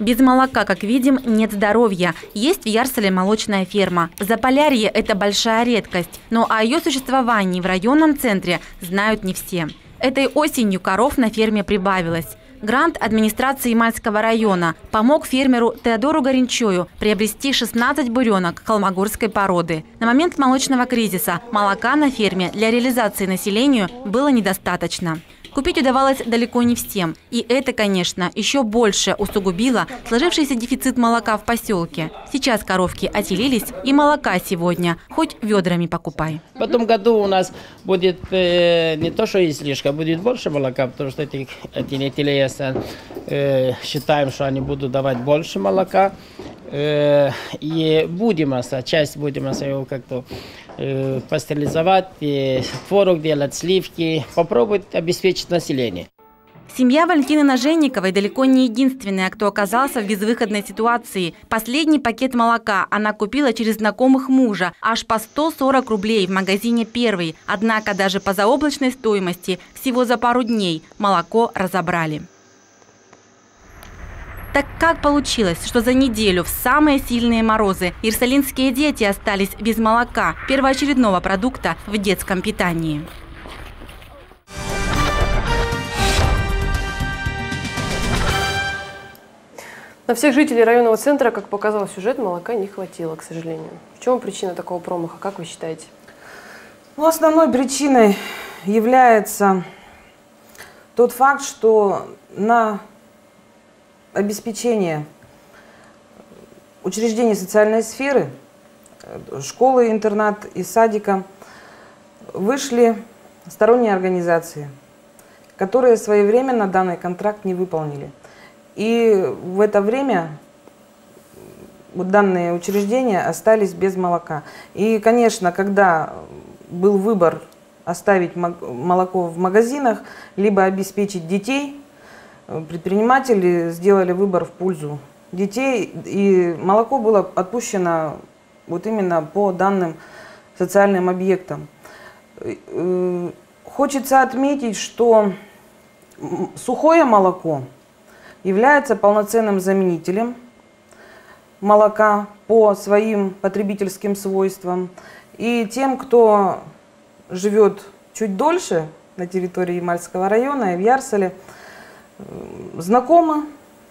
Без молока, как видим, нет здоровья. Есть в Ярселе молочная ферма. Заполярье – это большая редкость, но о ее существовании в районном центре знают не все. Этой осенью коров на ферме прибавилось. Грант администрации Ямальского района помог фермеру Теодору Горенчою приобрести 16 буренок холмогорской породы. На момент молочного кризиса молока на ферме для реализации населению было недостаточно. Купить удавалось далеко не всем. И это, конечно, еще больше усугубило сложившийся дефицит молока в поселке. Сейчас коровки отелились, и молока сегодня хоть ведрами покупай. В этом году у нас будет э, не то, что излишка, будет больше молока, потому что эти, эти телеса э, считаем, что они будут давать больше молока. Э, и будем, часть будем его как-то э, пастеризовать, э, творог делать, сливки, попробовать обеспечить население. Семья Валентины Наженниковой далеко не единственная, кто оказался в безвыходной ситуации. Последний пакет молока она купила через знакомых мужа, аж по 140 рублей в магазине «Первый». Однако даже по заоблачной стоимости всего за пару дней молоко разобрали. Так как получилось, что за неделю в самые сильные морозы ирсалинские дети остались без молока, первоочередного продукта в детском питании? На всех жителей районного центра, как показал сюжет, молока не хватило, к сожалению. В чем причина такого промаха, как вы считаете? Ну, основной причиной является тот факт, что на обеспечение учреждений социальной сферы, школы, интернат и садика вышли сторонние организации, которые своевременно данный контракт не выполнили. И в это время вот данные учреждения остались без молока. И, конечно, когда был выбор оставить молоко в магазинах, либо обеспечить детей, предприниматели сделали выбор в пользу детей, и молоко было отпущено вот именно по данным социальным объектам. Э, хочется отметить, что сухое молоко является полноценным заменителем молока по своим потребительским свойствам. И тем, кто живет чуть дольше на территории Ямальского района и в Ярселе, э, знакомы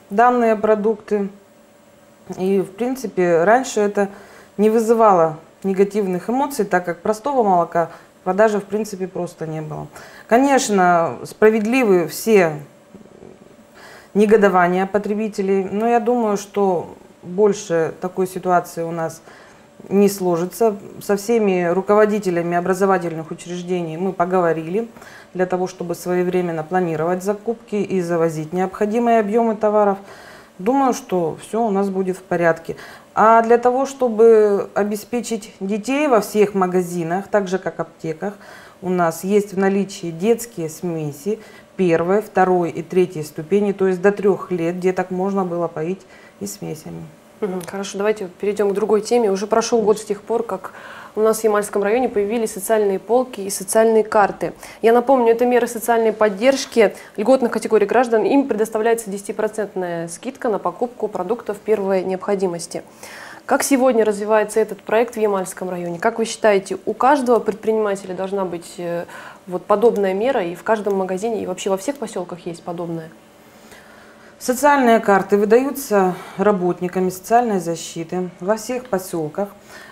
данные продукты. И, в принципе, раньше это не вызывало негативных эмоций, так как простого молока в продаже, в принципе, просто не было. Конечно, справедливы все негодования потребителей, но я думаю, что больше такой ситуации у нас не сложится. Со всеми руководителями образовательных учреждений мы поговорили для того, чтобы своевременно планировать закупки и завозить необходимые объемы товаров. Думаю, что все у нас будет в порядке. А для того, чтобы обеспечить детей во всех магазинах, так же как аптеках, у нас есть в наличии детские смеси первой, второй и третьей ступени, то есть до трех лет деток можно было поить и смесями. Хорошо, давайте перейдем к другой теме. Уже прошел год с тех пор, как у нас в Ямальском районе появились социальные полки и социальные карты. Я напомню, это меры социальной поддержки льготных категорий граждан. Им предоставляется 10% скидка на покупку продуктов первой необходимости. Как сегодня развивается этот проект в Ямальском районе? Как вы считаете, у каждого предпринимателя должна быть э, вот подобная мера и в каждом магазине, и вообще во всех поселках есть подобное? Социальные карты выдаются работниками социальной защиты во всех поселках.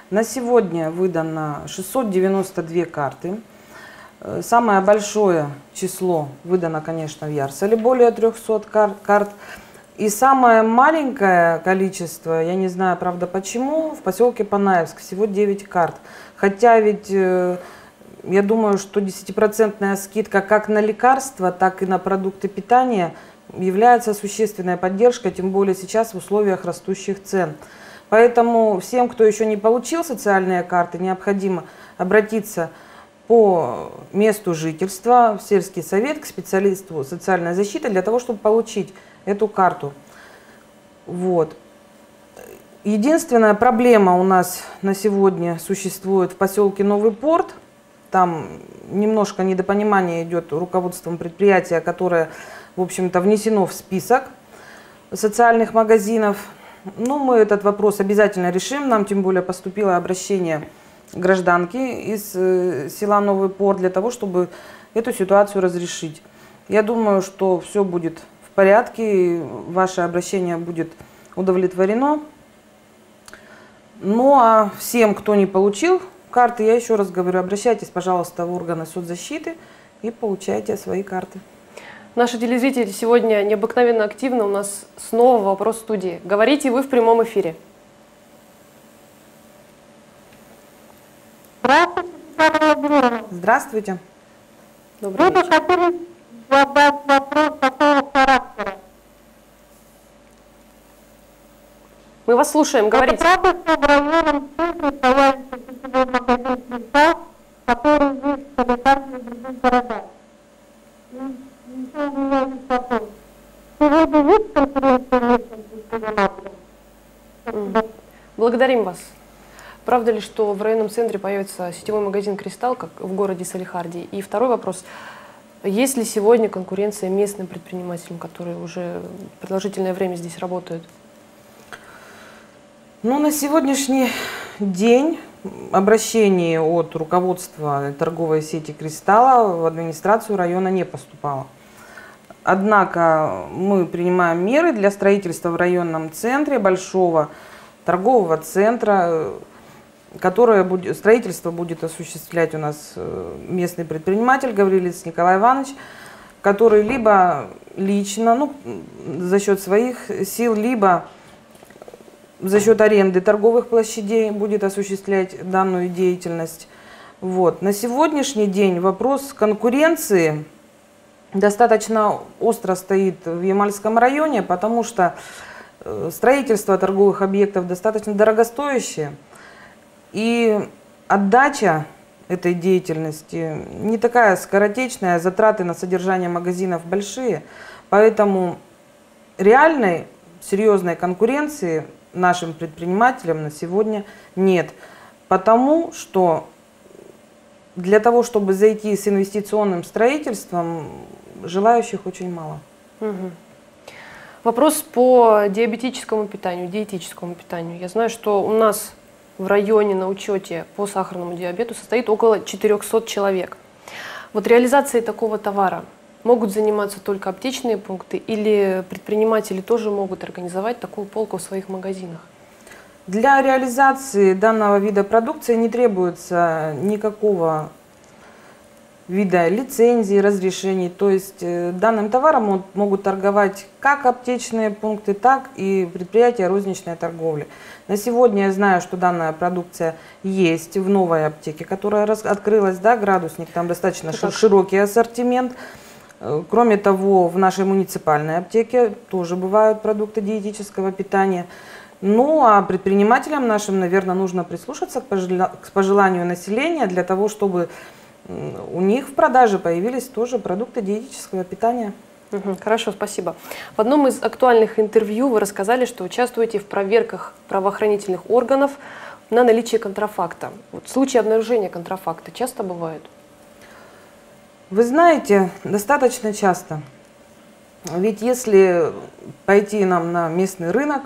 На сегодня выдано 692 карты. Э, самое большое число выдано, конечно, в Ярсале, более 300 карт. И самое маленькое количество, я не знаю, правда, почему, в поселке Панаевск всего 9 карт. Хотя ведь э, я думаю, что 10% скидка как на лекарства, так и на продукты питания – является существенной поддержкой, тем более сейчас в условиях растущих цен. Поэтому всем, кто еще не получил социальные карты, необходимо обратиться по месту жительства в сельский совет к специалисту социальной защиты для того, чтобы получить эту карту. Вот. Единственная проблема у нас на сегодня существует в поселке Новый порт. Там немножко недопонимание идет руководством предприятия, которое в общем-то, внесено в список социальных магазинов. Ну, мы этот вопрос обязательно решим. Нам тем более поступило обращение гражданки из э, села Новый Порт для того, чтобы эту ситуацию разрешить. Я думаю, что все будет в порядке, ваше обращение будет удовлетворено. Ну а всем, кто не получил карты, я еще раз говорю, обращайтесь, пожалуйста, в органы соцзащиты и получайте свои карты. Наши телезрители сегодня необыкновенно активны. У нас снова вопрос студии. Говорите вы в прямом эфире. Здравствуйте, Здравствуйте. Добрый Вы вечер. хотели задать вопрос такого характера. Мы вас слушаем, говорите. Это правда, что в районном центре появится сетевой магазин «Кристалл», который есть в санитарных других городах? Благодарим вас. Правда ли, что в районном центре появится сетевой магазин «Кристалл», как в городе Салихарде? И второй вопрос. Есть ли сегодня конкуренция местным предпринимателям, которые уже продолжительное время здесь работают? Ну, на сегодняшний день обращение от руководства торговой сети «Кристалла» в администрацию района не поступало. Однако мы принимаем меры для строительства в районном центре большого торгового центра, которое будет, строительство будет осуществлять у нас э, местный предприниматель Гаврилец Николай Иванович, который либо лично, ну, за счет своих сил, либо за счет аренды торговых площадей будет осуществлять данную деятельность. Вот. На сегодняшний день вопрос конкуренции – достаточно остро стоит в Ямальском районе, потому что э, строительство торговых объектов достаточно дорогостоящее. И отдача этой деятельности не такая скоротечная, затраты на содержание магазинов большие. Поэтому реальной серьезной конкуренции нашим предпринимателям на сегодня нет. Потому что для того, чтобы зайти с инвестиционным строительством, желающих очень мало. Угу. Вопрос по диабетическому питанию, диетическому питанию. Я знаю, что у нас в районе на учете по сахарному диабету состоит около 400 человек. Вот реализацией такого товара могут заниматься только аптечные пункты или предприниматели тоже могут организовать такую полку в своих магазинах? Для реализации данного вида продукции не требуется никакого вида лицензий, разрешений. То есть э, данным товаром могут торговать как аптечные пункты, так и предприятия розничной торговли. На сегодня я знаю, что данная продукция есть в новой аптеке, которая открылась, да, градусник, там достаточно так. широкий ассортимент. Э, кроме того, в нашей муниципальной аптеке тоже бывают продукты диетического питания. Ну, а предпринимателям нашим, наверное, нужно прислушаться к пожеланию населения для того, чтобы у них в продаже появились тоже продукты диетического питания. Угу, хорошо, спасибо. В одном из актуальных интервью вы рассказали, что участвуете в проверках правоохранительных органов на наличие контрафакта. Вот случаи обнаружения контрафакта часто бывают? Вы знаете, достаточно часто. Ведь если пойти нам на местный рынок,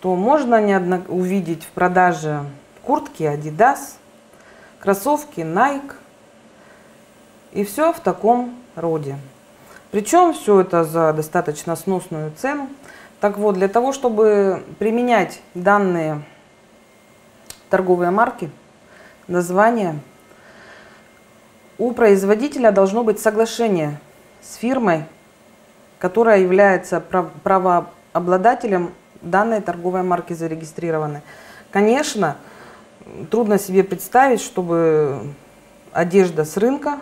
то можно неодно... увидеть в продаже куртки Adidas, кроссовки Nike и все в таком роде. Причем все это за достаточно сносную цену. Так вот, для того, чтобы применять данные торговые марки, названия, у производителя должно быть соглашение с фирмой, которая является правообладателем данной торговой марки зарегистрированы. Конечно, трудно себе представить, чтобы одежда с рынка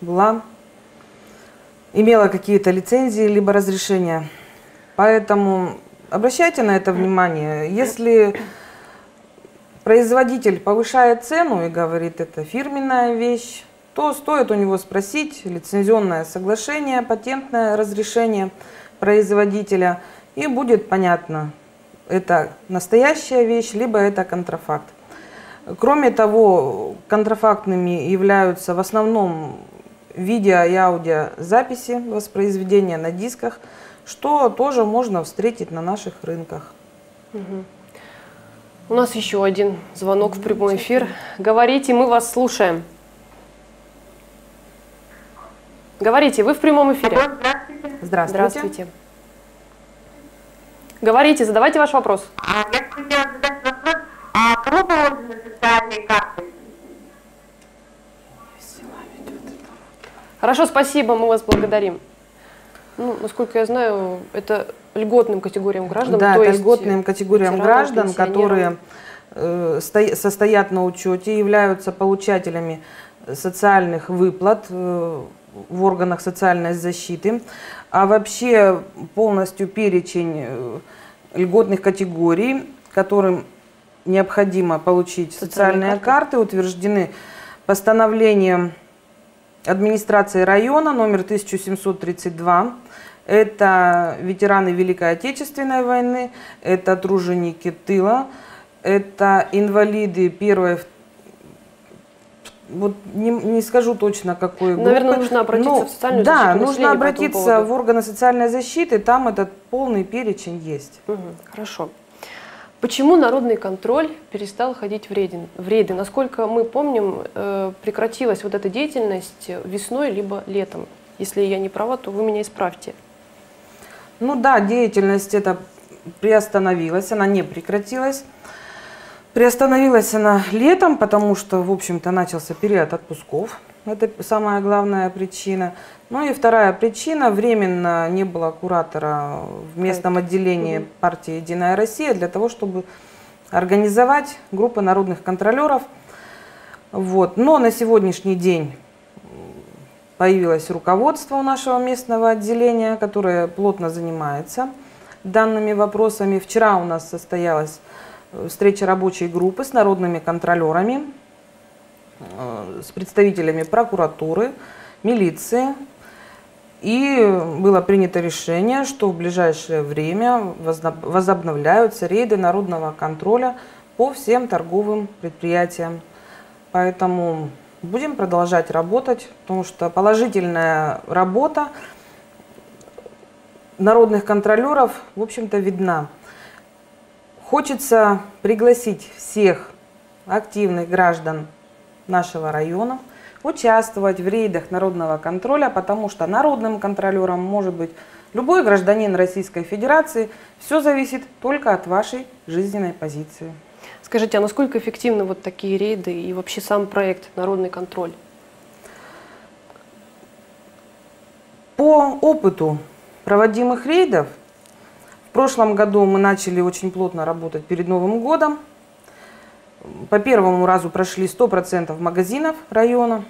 была, имела какие-то лицензии либо разрешения. Поэтому обращайте на это внимание. Если производитель повышает цену и говорит, это фирменная вещь, то стоит у него спросить лицензионное соглашение, патентное разрешение производителя, и будет понятно, это настоящая вещь, либо это контрафакт. Кроме того, контрафактными являются в основном видео и аудиозаписи воспроизведения на дисках, что тоже можно встретить на наших рынках. Угу. У нас еще один звонок в прямой эфир. Говорите, мы вас слушаем. Говорите, вы в прямом эфире. Здравствуйте. Здравствуйте. Здравствуйте. Говорите, задавайте ваш вопрос. А, я хотела задать вопрос, положены социальные карты? Хорошо, спасибо, мы вас благодарим. Ну, насколько я знаю, это льготным категориям граждан. Да, то это льготным категориям граждан, которые э, состоят на учете, являются получателями социальных выплат э, в органах социальной защиты. А вообще полностью перечень э, льготных категорий, которым необходимо получить социальные, социальные карты, утверждены постановлением администрации района номер 1732. Это ветераны Великой Отечественной войны, это труженики тыла, это инвалиды первой, вот не, не скажу точно какой группы. Наверное, нужно обратиться но, в социальную да, защиту. Да, нужно обратиться в органы социальной защиты, там этот полный перечень есть. Угу, хорошо. Почему народный контроль перестал ходить в рейды? В рейды? Насколько мы помним, э, прекратилась вот эта деятельность весной либо летом. Если я не права, то вы меня исправьте. Ну да, деятельность эта приостановилась, она не прекратилась. Приостановилась она летом, потому что, в общем-то, начался период отпусков. Это самая главная причина. Ну и вторая причина, временно не было куратора в местном отделении партии «Единая Россия» для того, чтобы организовать группы народных контролеров. Вот. Но на сегодняшний день появилось руководство у нашего местного отделения, которое плотно занимается данными вопросами. Вчера у нас состоялась э, встреча рабочей группы с народными контролерами, э, с представителями прокуратуры, милиции. И было принято решение, что в ближайшее время возобновляются рейды народного контроля по всем торговым предприятиям. Поэтому будем продолжать работать, потому что положительная работа народных контролеров, в общем-то, видна. Хочется пригласить всех активных граждан нашего района участвовать в рейдах народного контроля, потому что народным контролером может быть любой гражданин Российской Федерации. Все зависит только от вашей жизненной позиции. Скажите, а насколько эффективны вот такие рейды и вообще сам проект «Народный контроль»? По опыту проводимых рейдов, в прошлом году мы начали очень плотно работать перед Новым годом. По первому разу прошли 100% магазинов района.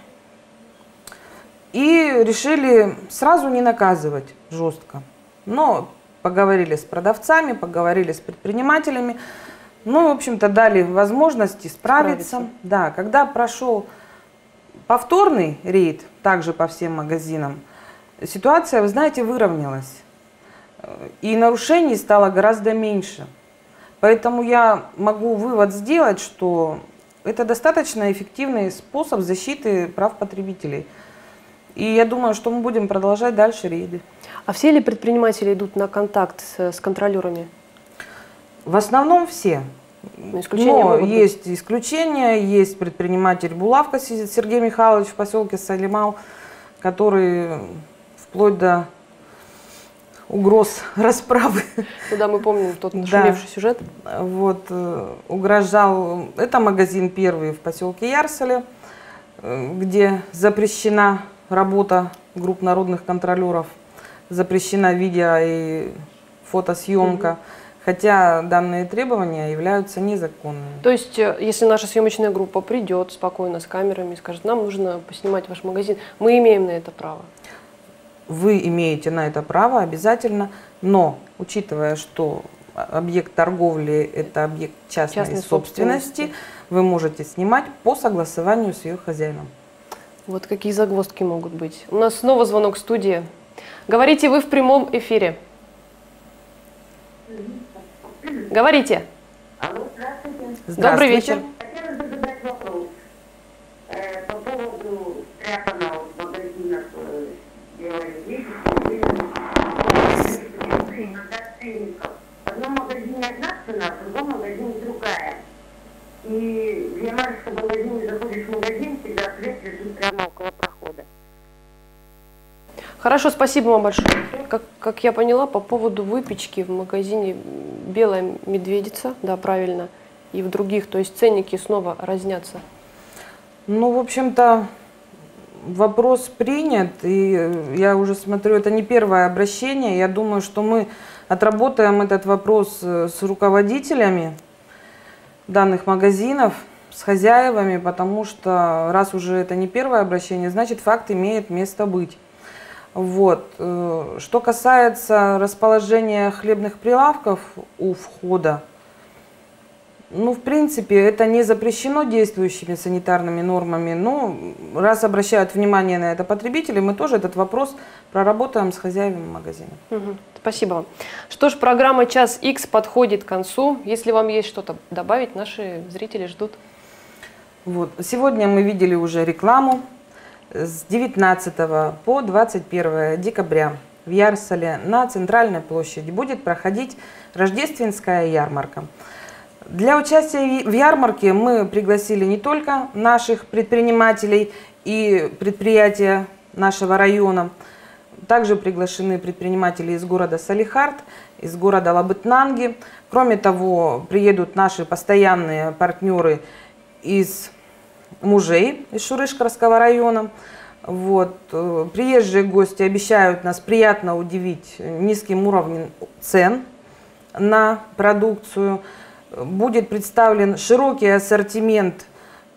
И решили сразу не наказывать жестко. Но поговорили с продавцами, поговорили с предпринимателями. Ну, в общем-то, дали возможности справиться. справиться. Да, когда прошел повторный рейд, также по всем магазинам, ситуация, вы знаете, выровнялась. И нарушений стало гораздо меньше. Поэтому я могу вывод сделать, что это достаточно эффективный способ защиты прав потребителей. И я думаю, что мы будем продолжать дальше рейды. А все ли предприниматели идут на контакт с, контролерами? В основном все. Но, Но есть быть. исключения, есть предприниматель Булавка Сергей Михайлович в поселке Салимал, который вплоть до угроз расправы. Куда мы помним тот нашумевший да. сюжет. Вот, э, угрожал, это магазин первый в поселке Ярселе, э, где запрещена работа групп народных контролеров, запрещена видео и фотосъемка. Угу хотя данные требования являются незаконными. То есть, э, если наша съемочная группа придет спокойно с камерами и скажет, нам нужно поснимать ваш магазин, мы имеем на это право? Вы имеете на это право обязательно, но учитывая, что объект торговли – это объект частной, частной собственности, собственности, вы можете снимать по согласованию с ее хозяином. Вот какие загвоздки могут быть. У нас снова звонок в студии. Говорите вы в прямом эфире. Говорите. Алло, здравствуйте. здравствуйте. Добрый вечер. Хотела бы задать вопрос э, по поводу стряпана в магазинах э, делали вещи, иногда ценников. В одном магазине одна цена, в другом магазине другая. И в Ямальском магазине заходишь в магазин, всегда свет лежит прямо около прохода. Хорошо, спасибо вам большое. Как, как я поняла, по поводу выпечки в магазине «Белая медведица», да, правильно, и в других, то есть ценники снова разнятся. Ну, в общем-то, вопрос принят, и я уже смотрю, это не первое обращение. Я думаю, что мы отработаем этот вопрос э, с руководителями данных магазинов, с хозяевами, потому что раз уже это не первое обращение, значит факт имеет место быть. Вот. Э, что касается расположения хлебных прилавков у входа, ну, в принципе, это не запрещено действующими санитарными нормами. Но раз обращают внимание на это потребители, мы тоже этот вопрос проработаем с хозяевами магазина. Угу. Спасибо вам. Что ж, программа «Час X подходит к концу. Если вам есть что-то добавить, наши зрители ждут. Вот. Сегодня мы видели уже рекламу с 19 по 21 декабря в Ярсале на Центральной площади будет проходить рождественская ярмарка. Для участия в ярмарке мы пригласили не только наших предпринимателей и предприятия нашего района, также приглашены предприниматели из города Салихард, из города Лабытнанги. Кроме того, приедут наши постоянные партнеры из мужей из Шурышкарского района. Вот. Э, приезжие гости обещают нас приятно удивить низким уровнем цен на продукцию. Будет представлен широкий ассортимент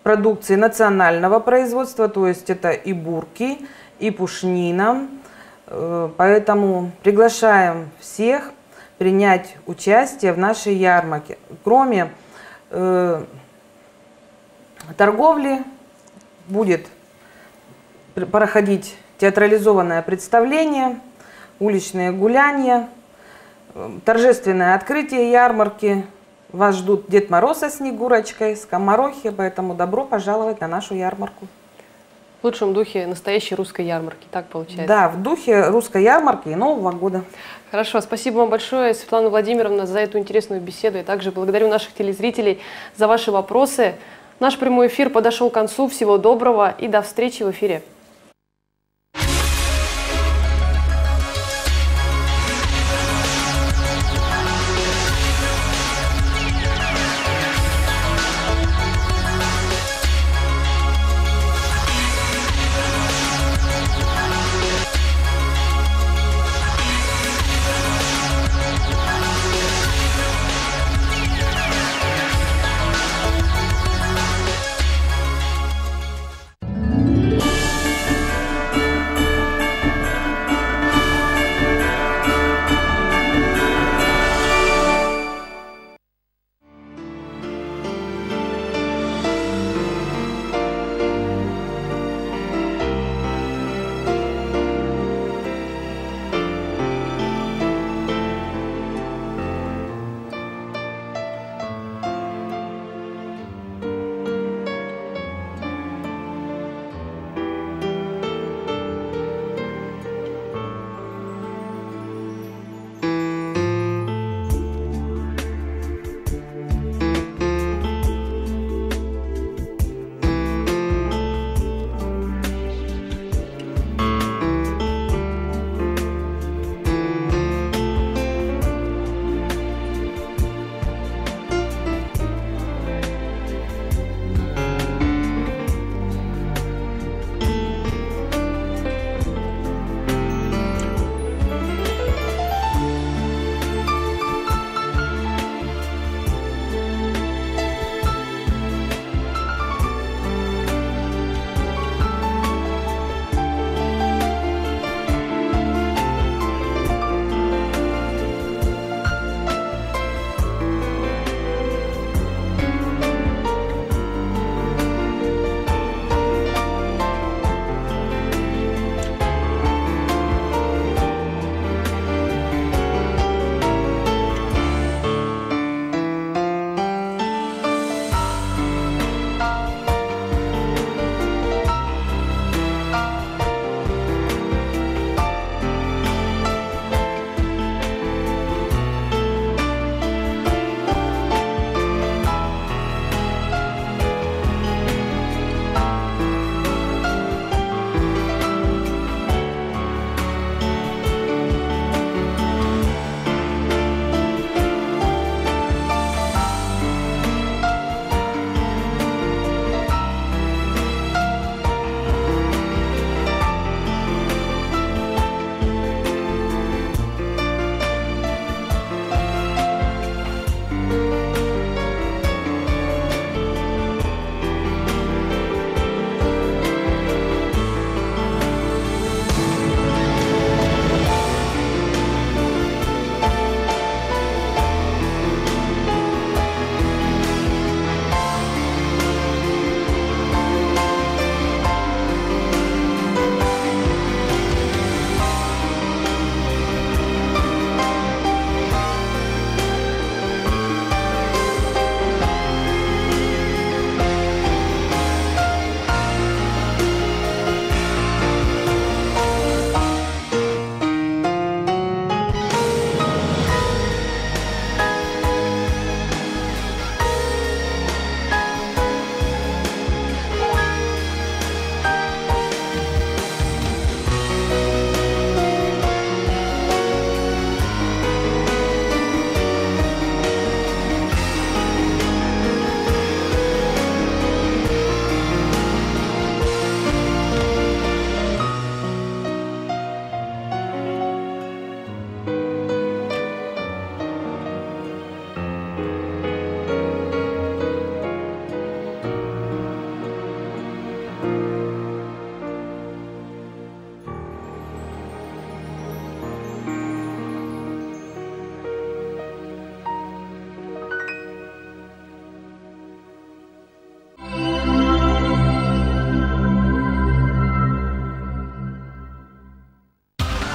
продукции национального производства, то есть это и бурки, и пушнина. Э, поэтому приглашаем всех принять участие в нашей ярмарке. Кроме э, торговли будет пр- проходить театрализованное представление, уличные гуляния, э, торжественное открытие ярмарки. Вас ждут Дед Мороз со Снегурочкой, скоморохи, поэтому добро пожаловать на нашу ярмарку. В лучшем духе настоящей русской ярмарки, так получается? Да, в духе русской ярмарки и Нового года. Хорошо, спасибо вам большое, Светлана Владимировна, за эту интересную беседу. И также благодарю наших телезрителей за ваши вопросы. Наш прямой эфир подошел к концу. Всего доброго и до встречи в эфире.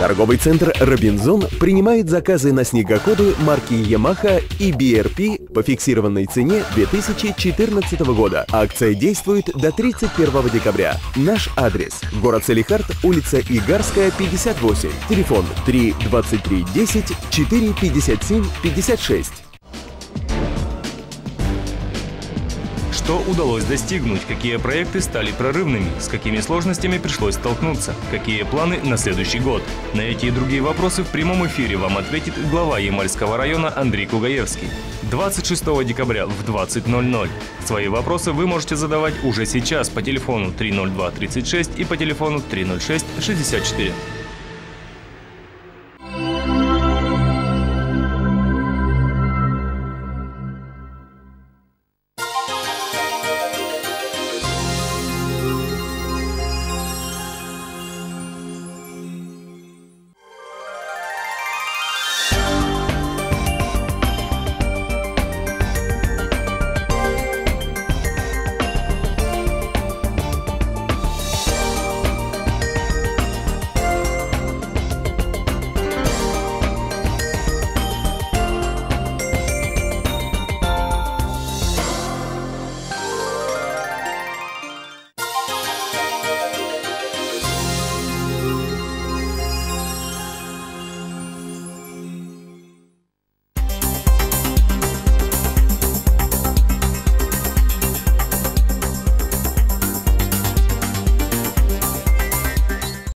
Торговый центр «Робинзон» принимает заказы на снегоходы марки Yamaha и BRP по фиксированной цене 2014 года. Акция действует до 31 декабря. Наш адрес – город Салихард, улица Игарская, 58. Телефон 3 23 10 4 57 56. Что удалось достигнуть, какие проекты стали прорывными, с какими сложностями пришлось столкнуться, какие планы на следующий год. На эти и другие вопросы в прямом эфире вам ответит глава Ямальского района Андрей Кугаевский. 26 декабря в 20.00. Свои вопросы вы можете задавать уже сейчас по телефону 302 36 и по телефону 306 64.